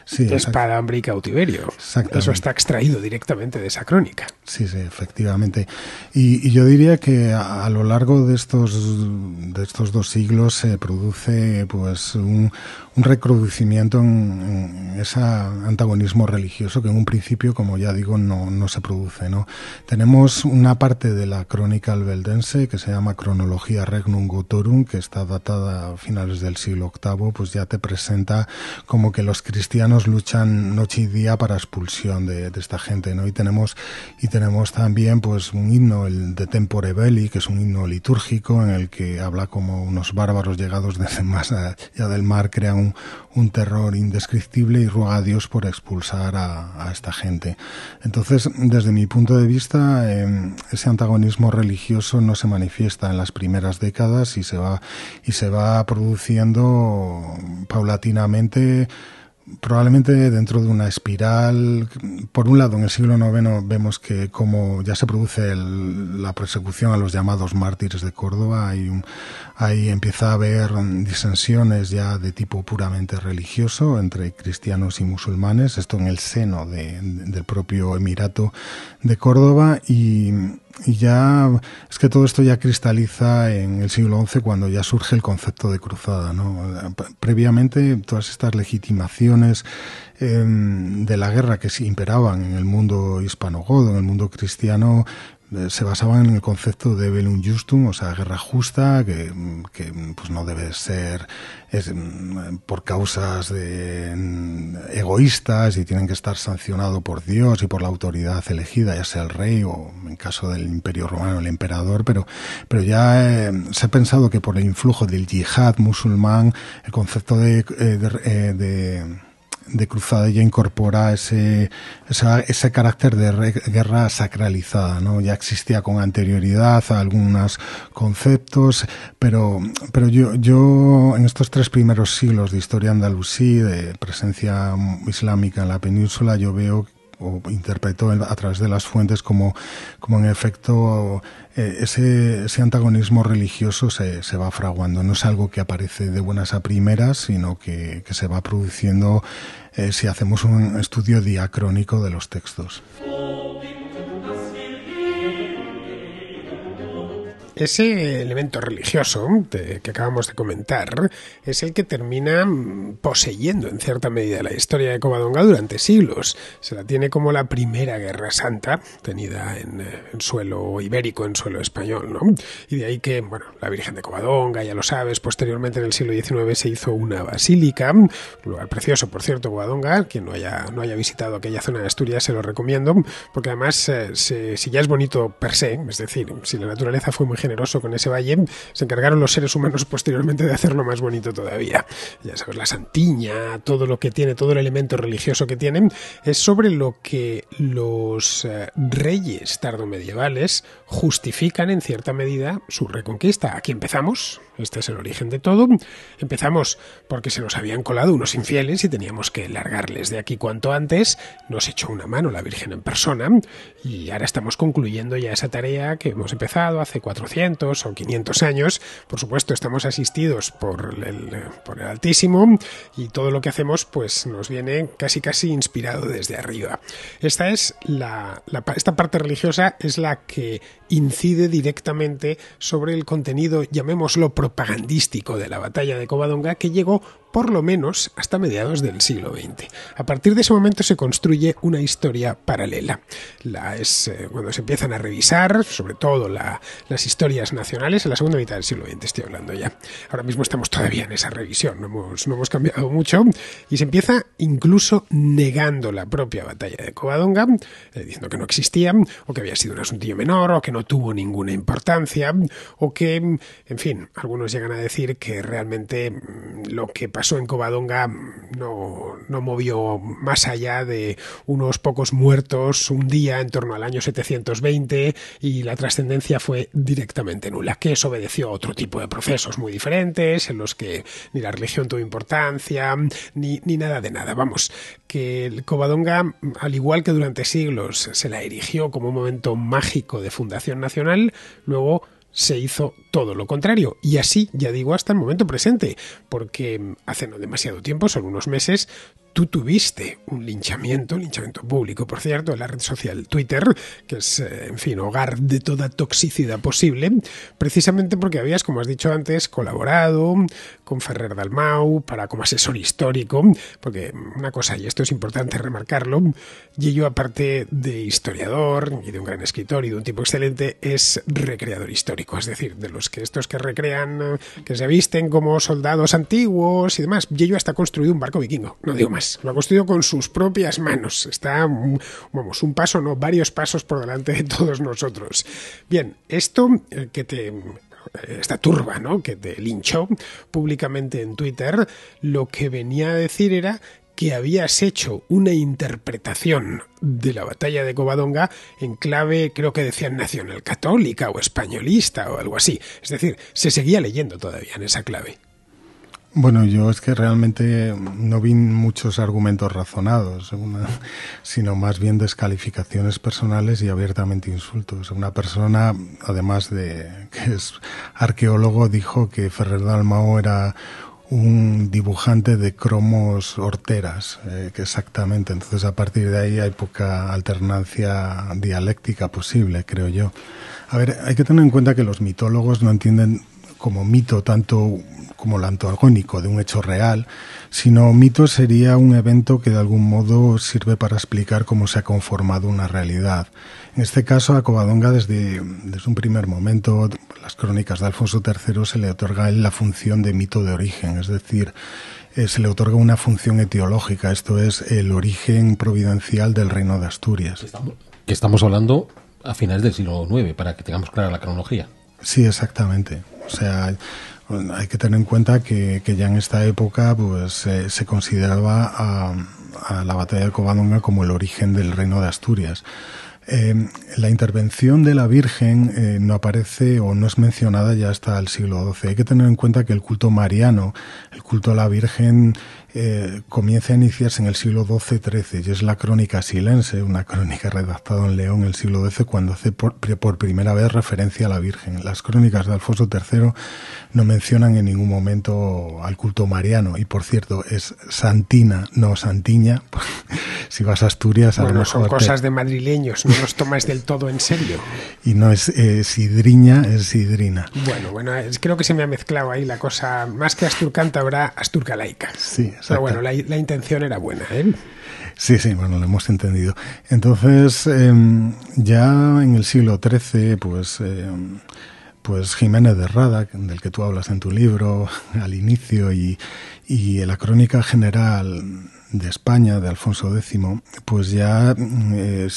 [SPEAKER 2] Sí, espada, hambre y cautiverio. Eso está extraído directamente de esa crónica.
[SPEAKER 4] Sí, sí, efectivamente. Y, y yo diría que a, a, lo largo de estos, de estos dos siglos se produce pues un, un recrudecimiento en, en, ese antagonismo religioso que en un principio, como ya digo, no, no se produce. ¿no? Tenemos una parte de la crónica albeldense que se llama Cronología Regnum Gotorum, que está datada a finales del siglo VIII, pues ya te presenta como que los cristianos luchan noche y día para expulsión de, de esta gente. ¿no? Y, tenemos, y tenemos también pues un himno, el de Tempore Belli, que es un himno litúrgico en el que habla como unos bárbaros llegados desde más allá del mar crean un, terror indescriptible y ruega a Dios por expulsar a, esta gente. Entonces, desde mi punto de vista, eh, ese antagonismo religioso no se manifiesta en las primeras décadas y se va, y se va produciendo paulatinamente probablemente dentro de una espiral. Por un lado, en el siglo IX vemos que como ya se produce el, la persecución a los llamados mártires de Córdoba, hay un, ahí empieza a haber disensiones ya de tipo puramente religioso entre cristianos y musulmanes, esto en el seno de, del propio Emirato de Córdoba y y ya es que todo esto ya cristaliza en el siglo XI cuando ya surge el concepto de cruzada. ¿no? Previamente todas estas legitimaciones eh, de la guerra que imperaban en el mundo hispanogodo, en el mundo cristiano, se basaban en el concepto de velum justum, o sea, guerra justa, que, que pues no debe ser es, mm, por causas de, mm, egoístas y tienen que estar sancionado por Dios y por la autoridad elegida, ya sea el rey o en caso del Imperio Romano el emperador, pero, pero ya eh, se ha pensado que por el influjo del yihad musulmán, el concepto de, eh, de, eh, de de cruzada ya incorpora ese, ese carácter de guerra sacralizada, ¿no? Ya existía con anterioridad a algunos conceptos, pero, pero yo, yo en estos tres primeros siglos de historia andalusí, de presencia islámica en la península, yo veo o interpretó a través de las fuentes como, como en efecto eh, ese, ese antagonismo religioso se, se va fraguando. No es algo que aparece de buenas a primeras, sino que, que se va produciendo eh, si hacemos un estudio diacrónico de los textos.
[SPEAKER 2] Ese elemento religioso que acabamos de comentar es el que termina mm, poseyendo en cierta medida la historia de Covadonga durante siglos. Se la tiene como la primera guerra santa tenida en, eh, suelo ibérico, en suelo español, ¿no? Y de ahí que, bueno, la Virgen de Covadonga, ya lo sabes, posteriormente en el siglo XIX se hizo una basílica, un lugar precioso, por cierto, Covadonga, quien no haya, no haya visitado aquella zona de Asturias se lo recomiendo, porque además, eh, si ya es bonito per se, es decir, si la naturaleza fue muy generoso con ese valle, se encargaron los seres humanos posteriormente de hacerlo más bonito todavía. Ya sabes, la santiña, todo lo que tiene, todo el elemento religioso que tienen, es sobre lo que los eh, reyes tardomedievales justifican en cierta medida su reconquista. Aquí empezamos, este es el origen de todo. Empezamos porque se nos habían colado unos infieles y teníamos que largarles de aquí cuanto antes. Nos echó una mano la Virgen en persona y ahora estamos concluyendo ya esa tarea que hemos empezado hace 400 o 500 años. Por supuesto, estamos asistidos por el, por el Altísimo y todo lo que hacemos pues nos viene casi casi inspirado desde arriba. Esta es la, la esta parte religiosa es la que incide directamente sobre el contenido, llamémoslo propagandístico de la batalla de Covadonga, que llegó por lo menos hasta mediados del siglo XX. A partir de ese momento se construye una historia paralela. La es eh, cuando se empiezan a revisar, sobre todo las historias nacionales, en la segunda mitad del siglo XX estoy hablando ya. Ahora mismo estamos todavía en esa revisión, no hemos, no hemos cambiado mucho, y se empieza incluso negando la propia batalla de Covadonga, eh, diciendo que no existía, o que había sido un asuntillo menor, o que no tuvo ninguna importancia, o que, en fin, algunos llegan a decir que realmente mm, lo que pasó en Covadonga no, no movió más allá de unos pocos muertos un día en torno al año 720 y la trascendencia fue directamente nula, que eso obedeció a otro tipo de procesos muy diferentes en los que ni la religión tuvo importancia ni, ni nada de nada. Vamos, que el Covadonga, al igual que durante siglos se la erigió como un momento mágico de fundación nacional, luego se hizo todo lo contrario. Y así, ya digo, hasta el momento presente, porque hace no demasiado tiempo, son unos meses, tú tuviste un linchamiento, un linchamiento público, por cierto, en la red social Twitter, que es, eh, en fin, hogar de toda toxicidad posible, precisamente porque habías, como has dicho antes, colaborado con Ferrer Dalmau para como asesor histórico, porque una cosa, y esto es importante remarcarlo, y aparte de historiador y de un gran escritor y de un tipo excelente, es recreador histórico, es decir, de los que estos que recrean, que se visten como soldados antiguos y demás, y yo hasta construido un barco vikingo, no digo más lo ha construido con sus propias manos. Está, vamos, un paso, no, varios pasos por delante de todos nosotros. Bien, esto eh, que te esta turba, ¿no? que te linchó públicamente en Twitter, lo que venía a decir era que habías hecho una interpretación de la batalla de Covadonga en clave, creo que decían nacional católica o españolista o algo así. Es decir, se seguía leyendo todavía en esa clave.
[SPEAKER 4] Bueno, yo es que realmente no vi muchos argumentos razonados, sino más bien descalificaciones personales y abiertamente insultos. Una persona, además de que es arqueólogo, dijo que Ferrer Dalmao era un dibujante de cromos horteras, eh, exactamente. Entonces, a partir de ahí hay poca alternancia dialéctica posible, creo yo. A ver, hay que tener en cuenta que los mitólogos no entienden como mito tanto como lo antagónico de un hecho real, sino mito sería un evento que de algún modo sirve para explicar cómo se ha conformado una realidad. En este caso, a Covadonga, desde, desde un primer momento, las crónicas de Alfonso III se le otorga la función de mito de origen, es decir, eh, se le otorga una función etiológica, esto es el origen providencial del reino de Asturias.
[SPEAKER 3] Que estamos hablando a finales del siglo IX, para que tengamos clara la cronología.
[SPEAKER 4] Sí, exactamente. O sea, hay que tener en cuenta que, ya en esta época pues se consideraba a, a, la batalla de Covadonga como el origen del reino de Asturias. Eh, la intervención de la Virgen eh, no aparece o no es mencionada ya hasta el siglo XII. Hay que tener en cuenta que el culto mariano, el culto a la Virgen, eh, comienza a iniciarse en el siglo XII-XIII y es la crónica silense, una crónica redactada en León en el siglo XII cuando hace por, primera vez referencia a la Virgen. Las crónicas de Alfonso III no mencionan en ningún momento al culto mariano y por cierto es Santina, no Santiña. si vas a Asturias, a
[SPEAKER 2] son cosas de madrileños, no los tomas del todo en serio.
[SPEAKER 4] Y no es sidriña, es sidrina.
[SPEAKER 2] Bueno, bueno, creo que se me ha mezclado ahí la cosa, más que asturcántabra, asturcalaica.
[SPEAKER 4] Sí,
[SPEAKER 2] Pero bueno, la, la intención era buena, ¿eh?
[SPEAKER 4] Sí, sí, bueno, lo hemos entendido. Entonces, em, ya en el siglo XIII, pues, em, pues Jiménez de Rada, del que tú hablas en tu libro al inicio, y, y la crónica general de España, de Alfonso X, pues ya mm, eh,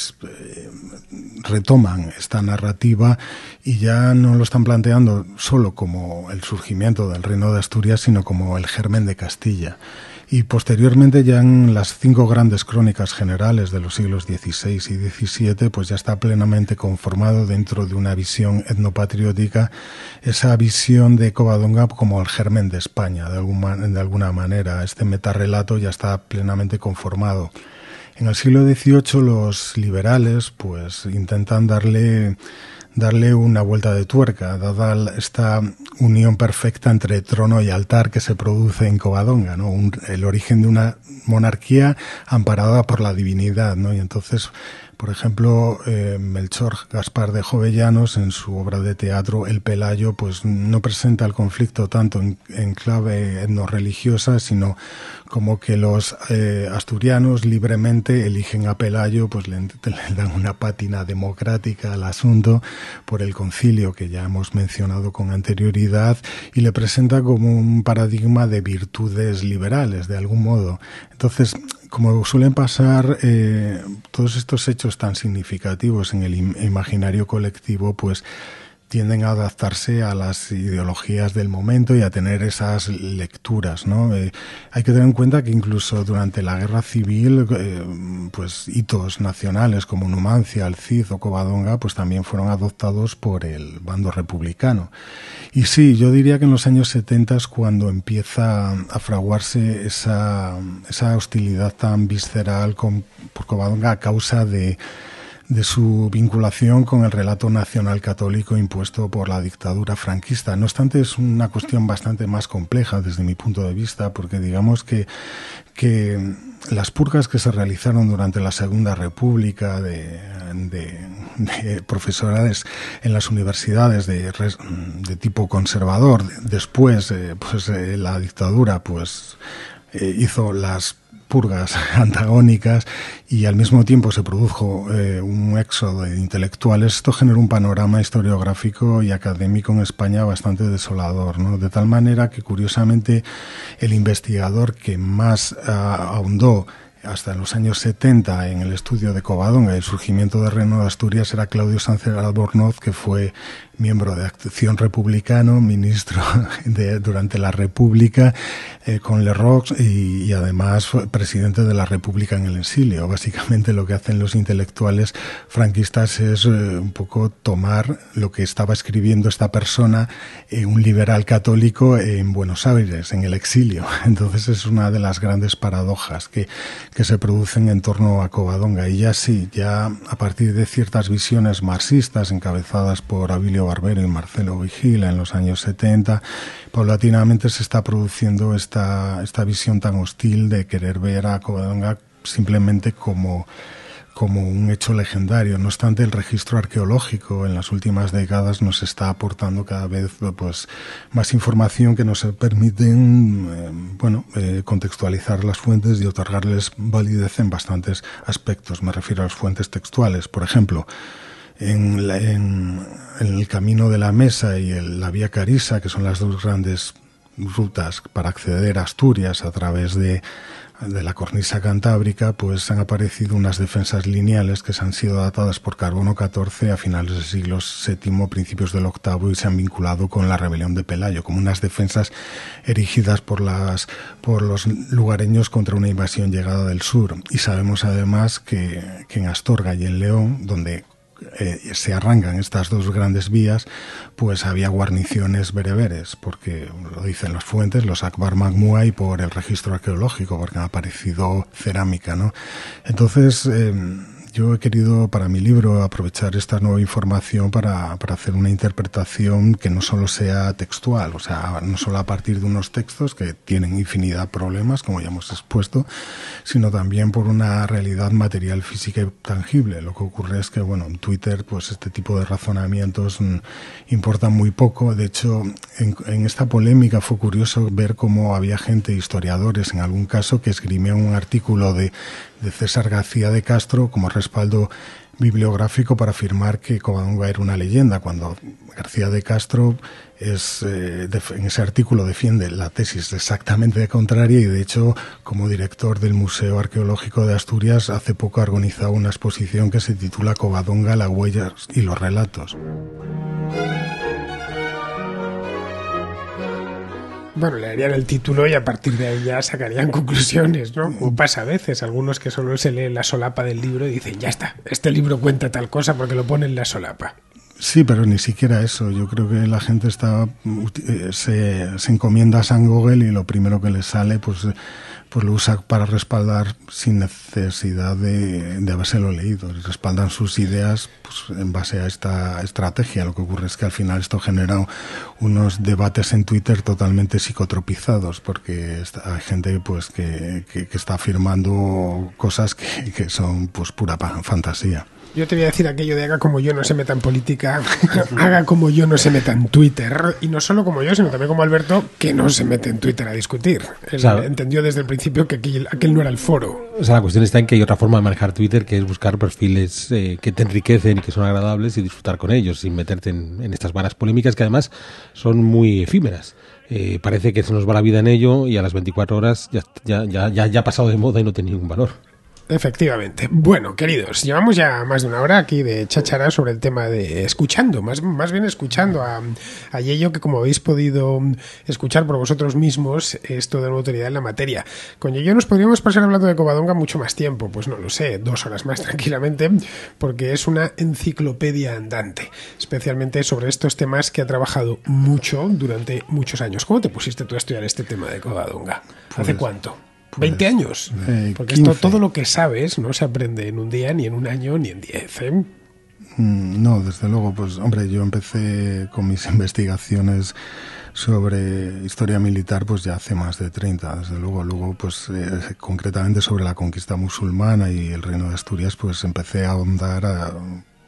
[SPEAKER 4] retoman esta narrativa y ya no lo están planteando solo como el surgimiento del reino de Asturias, sino como el germen de Castilla y posteriormente ya en las cinco grandes crónicas generales de los siglos XVI y XVII, pues ya está plenamente conformado dentro de una visión etnopatriótica, esa visión de Covadonga como el germen de España, de, de alguna manera. Este metarrelato ya está plenamente conformado. En el siglo XVIII los liberales pues intentan darle darle una vuelta de tuerca, dada esta unión perfecta entre trono y altar que se produce en Covadonga, ¿no? el origen de una monarquía amparada por la divinidad, ¿no? Y entonces por ejemplo, eh, Melchor Gaspar de Jovellanos, en su obra de teatro El Pelayo, pues no presenta el conflicto tanto en, clave etno-religiosa, sino como que los eh, asturianos libremente eligen a Pelayo, pues le, dan una pátina democrática al asunto por el concilio que ya hemos mencionado con anterioridad y le presenta como un paradigma de virtudes liberales, de algún modo. Entonces, como suelen pasar eh, todos estos hechos tan significativos en el imaginario colectivo, pues tienden a adaptarse a las ideologías del momento y a tener esas lecturas, ¿no? Eh, hay que tener en cuenta que incluso durante la guerra civil, eh, pues hitos nacionales como Numancia, el o Covadonga, pues también fueron adoptados por el bando republicano. Y sí, yo diría que en los años 70 es cuando empieza a fraguarse esa, esa hostilidad tan visceral con, por Covadonga a causa de de su vinculación con el relato nacional católico impuesto por la dictadura franquista. No obstante, es una cuestión bastante más compleja desde mi punto de vista, porque digamos que, que las purgas que se realizaron durante la Segunda República de, de, en las universidades de, de tipo conservador, después, eh, pues eh, la dictadura, pues eh, hizo las purgas antagónicas y al mismo tiempo se produjo eh, un éxodo de intelectuales, esto generó un panorama historiográfico y académico en España bastante desolador, ¿no? De tal manera que curiosamente el investigador que más ah, ahondó hasta los años 70 en el estudio de Covadonga, el surgimiento de Reino de Asturias era Claudio Sánchez Albornoz, que fue miembro de Acción Republicano, ministro de, durante la República eh, con Le Rox y, además fue presidente de la República en el exilio. Básicamente lo que hacen los intelectuales franquistas es eh, un poco tomar lo que estaba escribiendo esta persona, eh, un liberal católico en Buenos Aires, en el exilio. Entonces es una de las grandes paradojas que, que se producen en torno a Covadonga. Y ya sí, ya a partir de ciertas visiones marxistas encabezadas por Abilio Barbero y Marcelo Vigila en los años 70, paulatinamente se está produciendo esta, esta visión tan hostil de querer ver a Covadonga simplemente como como un hecho legendario. No obstante, el registro arqueológico en las últimas décadas nos está aportando cada vez pues, más información que nos permiten eh, bueno, eh, contextualizar las fuentes y otorgarles validez en bastantes aspectos. Me refiero a las fuentes textuales. Por ejemplo, en, en, el camino de la mesa y la vía Carisa, que son las dos grandes rutas para acceder a Asturias a través de la cornisa cantábrica, pues han aparecido unas defensas lineales que se han sido datadas por carbono 14 a finales del siglo VII, principios del VIII y se han vinculado con la rebelión de Pelayo, como unas defensas erigidas por, las, por los lugareños contra una invasión llegada del sur. Y sabemos además que en Astorga y en León, donde eh, se arrancan estas dos grandes vías, pues había guarniciones bereberes, porque lo dicen las fuentes, los Akbar Magmuay por el registro arqueológico, porque ha aparecido cerámica, ¿no? Entonces, eh, yo he querido para mi libro aprovechar esta nueva información para, para, hacer una interpretación que no solo sea textual, o sea, no solo a partir de unos textos que tienen infinidad de problemas, como ya hemos expuesto, sino también por una realidad material, física y tangible. Lo que ocurre es que, bueno, en Twitter, pues este tipo de razonamientos mm, importan muy poco. De hecho, en, esta polémica fue curioso ver cómo había gente, historiadores en algún caso, que esgrimían un artículo de, de César García de Castro como respaldo bibliográfico para afirmar que Covadonga era una leyenda, cuando García de Castro es, eh, en ese artículo defiende la tesis exactamente de contraria y de hecho como director del Museo Arqueológico de Asturias hace poco ha organizado una exposición que se titula Covadonga, las huellas y los relatos.
[SPEAKER 2] Bueno, leerían el título y a partir de ahí ya sacarían conclusiones, ¿no? O pasa a veces, algunos que solo se leen la solapa del libro y dicen, ya está, este libro cuenta tal cosa porque lo pone en la solapa.
[SPEAKER 4] Sí, pero ni siquiera eso. Yo creo que la gente está eh, se, se encomienda a San Google y lo primero que le sale, pues pues lo usa para respaldar sin necesidad de, de habérselo leído. Respaldan sus ideas pues, en base a esta estrategia. Lo que ocurre es que al final esto genera unos debates en Twitter totalmente psicotropizados, porque hay gente pues que, que, que está afirmando cosas que, que son pues pura fantasía.
[SPEAKER 2] Yo te voy a decir aquello de haga como yo no se meta en política, haga como yo no se meta en Twitter. Y no solo como yo, sino también como Alberto, que no se mete en Twitter a discutir. Él claro. entendió desde el principio que aquel, aquel, no era el foro.
[SPEAKER 3] O sea, la cuestión está en que hay otra forma de manejar Twitter, que es buscar perfiles eh, que te enriquecen y que son agradables y disfrutar con ellos, sin meterte en, en estas varas polémicas que además son muy efímeras. Eh, parece que se nos va la vida en ello y a las 24 horas ya, ya, ya, ya, ya ha pasado de moda y no tiene ningún valor.
[SPEAKER 2] Efectivamente. Bueno, queridos, llevamos ya más de una hora aquí de chachara sobre el tema de escuchando, más, más bien escuchando a, a Yello, que como habéis podido escuchar por vosotros mismos, es toda una autoridad en la materia. Con Yello nos podríamos pasar hablando de Covadonga mucho más tiempo, pues no lo sé, dos horas más tranquilamente, porque es una enciclopedia andante, especialmente sobre estos temas que ha trabajado mucho durante muchos años. ¿Cómo te pusiste tú a estudiar este tema de Covadonga? ¿Hace pues, cuánto? 20 años.
[SPEAKER 4] Eh,
[SPEAKER 2] Porque esto, todo lo que sabes no se aprende en un día, ni en un año, ni en 10. ¿eh?
[SPEAKER 4] Mm, No, desde luego, pues hombre, yo empecé con mis investigaciones sobre historia militar pues ya hace más de 30, desde luego. Luego, pues eh, concretamente sobre la conquista musulmana y el reino de Asturias, pues empecé a ahondar a,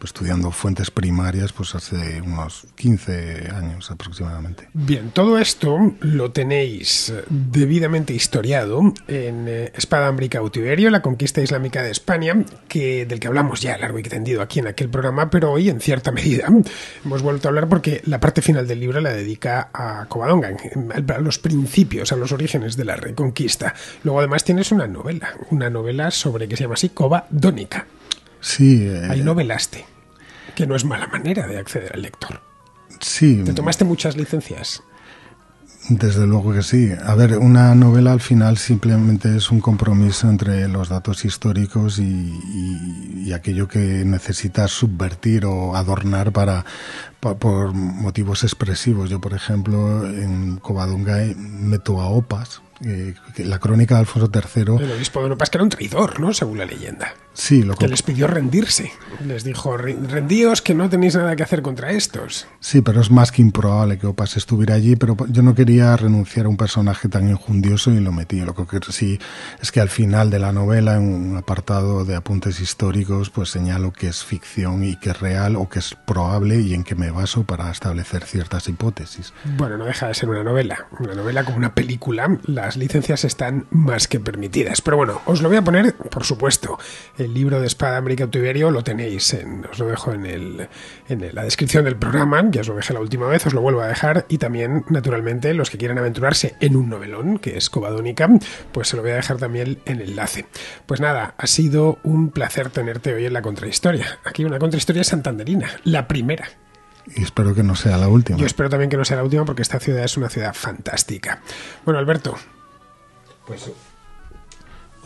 [SPEAKER 4] estudiando fuentes primarias pues hace unos 15 años aproximadamente.
[SPEAKER 2] Bien, todo esto lo tenéis debidamente historiado en eh, Espada Hambre y Cautiverio, la conquista islámica de España, que, del que hablamos ya largo y tendido aquí en aquel programa, pero hoy en cierta medida hemos vuelto a hablar porque la parte final del libro la dedica a Covadonga, a los principios, a los orígenes de la reconquista. Luego además tienes una novela, una novela sobre que se llama así Covadónica.
[SPEAKER 4] Sí. Eh,
[SPEAKER 2] Ahí novelaste, que no es mala manera de acceder al lector.
[SPEAKER 4] Sí.
[SPEAKER 2] ¿Te tomaste muchas licencias?
[SPEAKER 4] Desde luego que sí. A ver, una novela al final simplemente es un compromiso entre los datos históricos y, y, y aquello que necesitas subvertir o adornar para, para, por motivos expresivos. Yo, por ejemplo, en Covadonga meto a Opas, eh, la crónica de Alfonso III.
[SPEAKER 2] El obispo de Opas que era un traidor, ¿no? Según la leyenda.
[SPEAKER 4] Sí, lo
[SPEAKER 2] que les pidió rendirse. Les dijo, rendíos que no tenéis nada que hacer contra estos.
[SPEAKER 4] Sí, pero es más que improbable que Opas estuviera allí, pero yo no quería renunciar a un personaje tan injundioso y lo metí. Lo que sí es que al final de la novela, en un apartado de apuntes históricos, pues señalo que es ficción y que es real o que es probable y en que me baso para establecer ciertas hipótesis.
[SPEAKER 2] Bueno, no deja de ser una novela. Una novela como una película. Las licencias están más que permitidas. Pero bueno, os lo voy a poner, por supuesto el libro de Espada América Cautiverio lo tenéis, en, os lo dejo en, el, en la descripción del programa, ya os lo dejé la última vez, os lo vuelvo a dejar, y también, naturalmente, los que quieran aventurarse en un novelón, que es Covadónica, pues se lo voy a dejar también en el enlace. Pues nada, ha sido un placer tenerte hoy en la contrahistoria. Aquí una contrahistoria santanderina, la primera.
[SPEAKER 4] Y espero que no sea la última.
[SPEAKER 2] Yo espero también que no sea la última porque esta ciudad es una ciudad fantástica. Bueno, Alberto.
[SPEAKER 3] Pues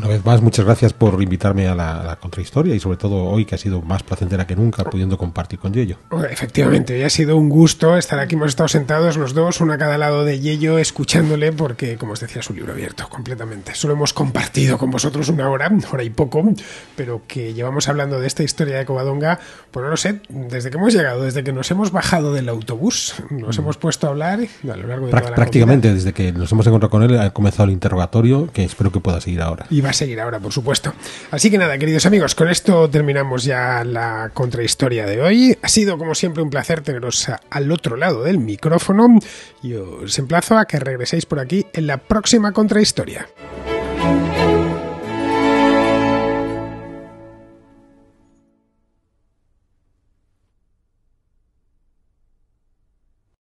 [SPEAKER 3] Una vez más, muchas gracias por invitarme a la, contrahistoria y sobre todo hoy que ha sido más placentera que nunca pudiendo compartir con Yello.
[SPEAKER 2] Efectivamente, hoy ha sido un gusto estar aquí. Hemos estado sentados los dos, uno a cada lado de Yello, escuchándole porque, como os decía, es un libro abierto completamente. Solo hemos compartido con vosotros una hora, hora y poco, pero que llevamos hablando de esta historia de Covadonga, pues no lo sé, desde que hemos llegado, desde que nos hemos bajado del autobús, nos mm. hemos puesto a hablar a lo largo de toda la
[SPEAKER 3] Prácticamente, desde que nos hemos encontrado con él, ha comenzado el interrogatorio, que espero que pueda seguir ahora
[SPEAKER 2] a seguir ahora, por supuesto. Así que nada, queridos amigos, con esto terminamos ya la contrahistoria de hoy. Ha sido, como siempre, un placer teneros al otro lado del micrófono y os emplazo a que regreséis por aquí en la próxima contrahistoria.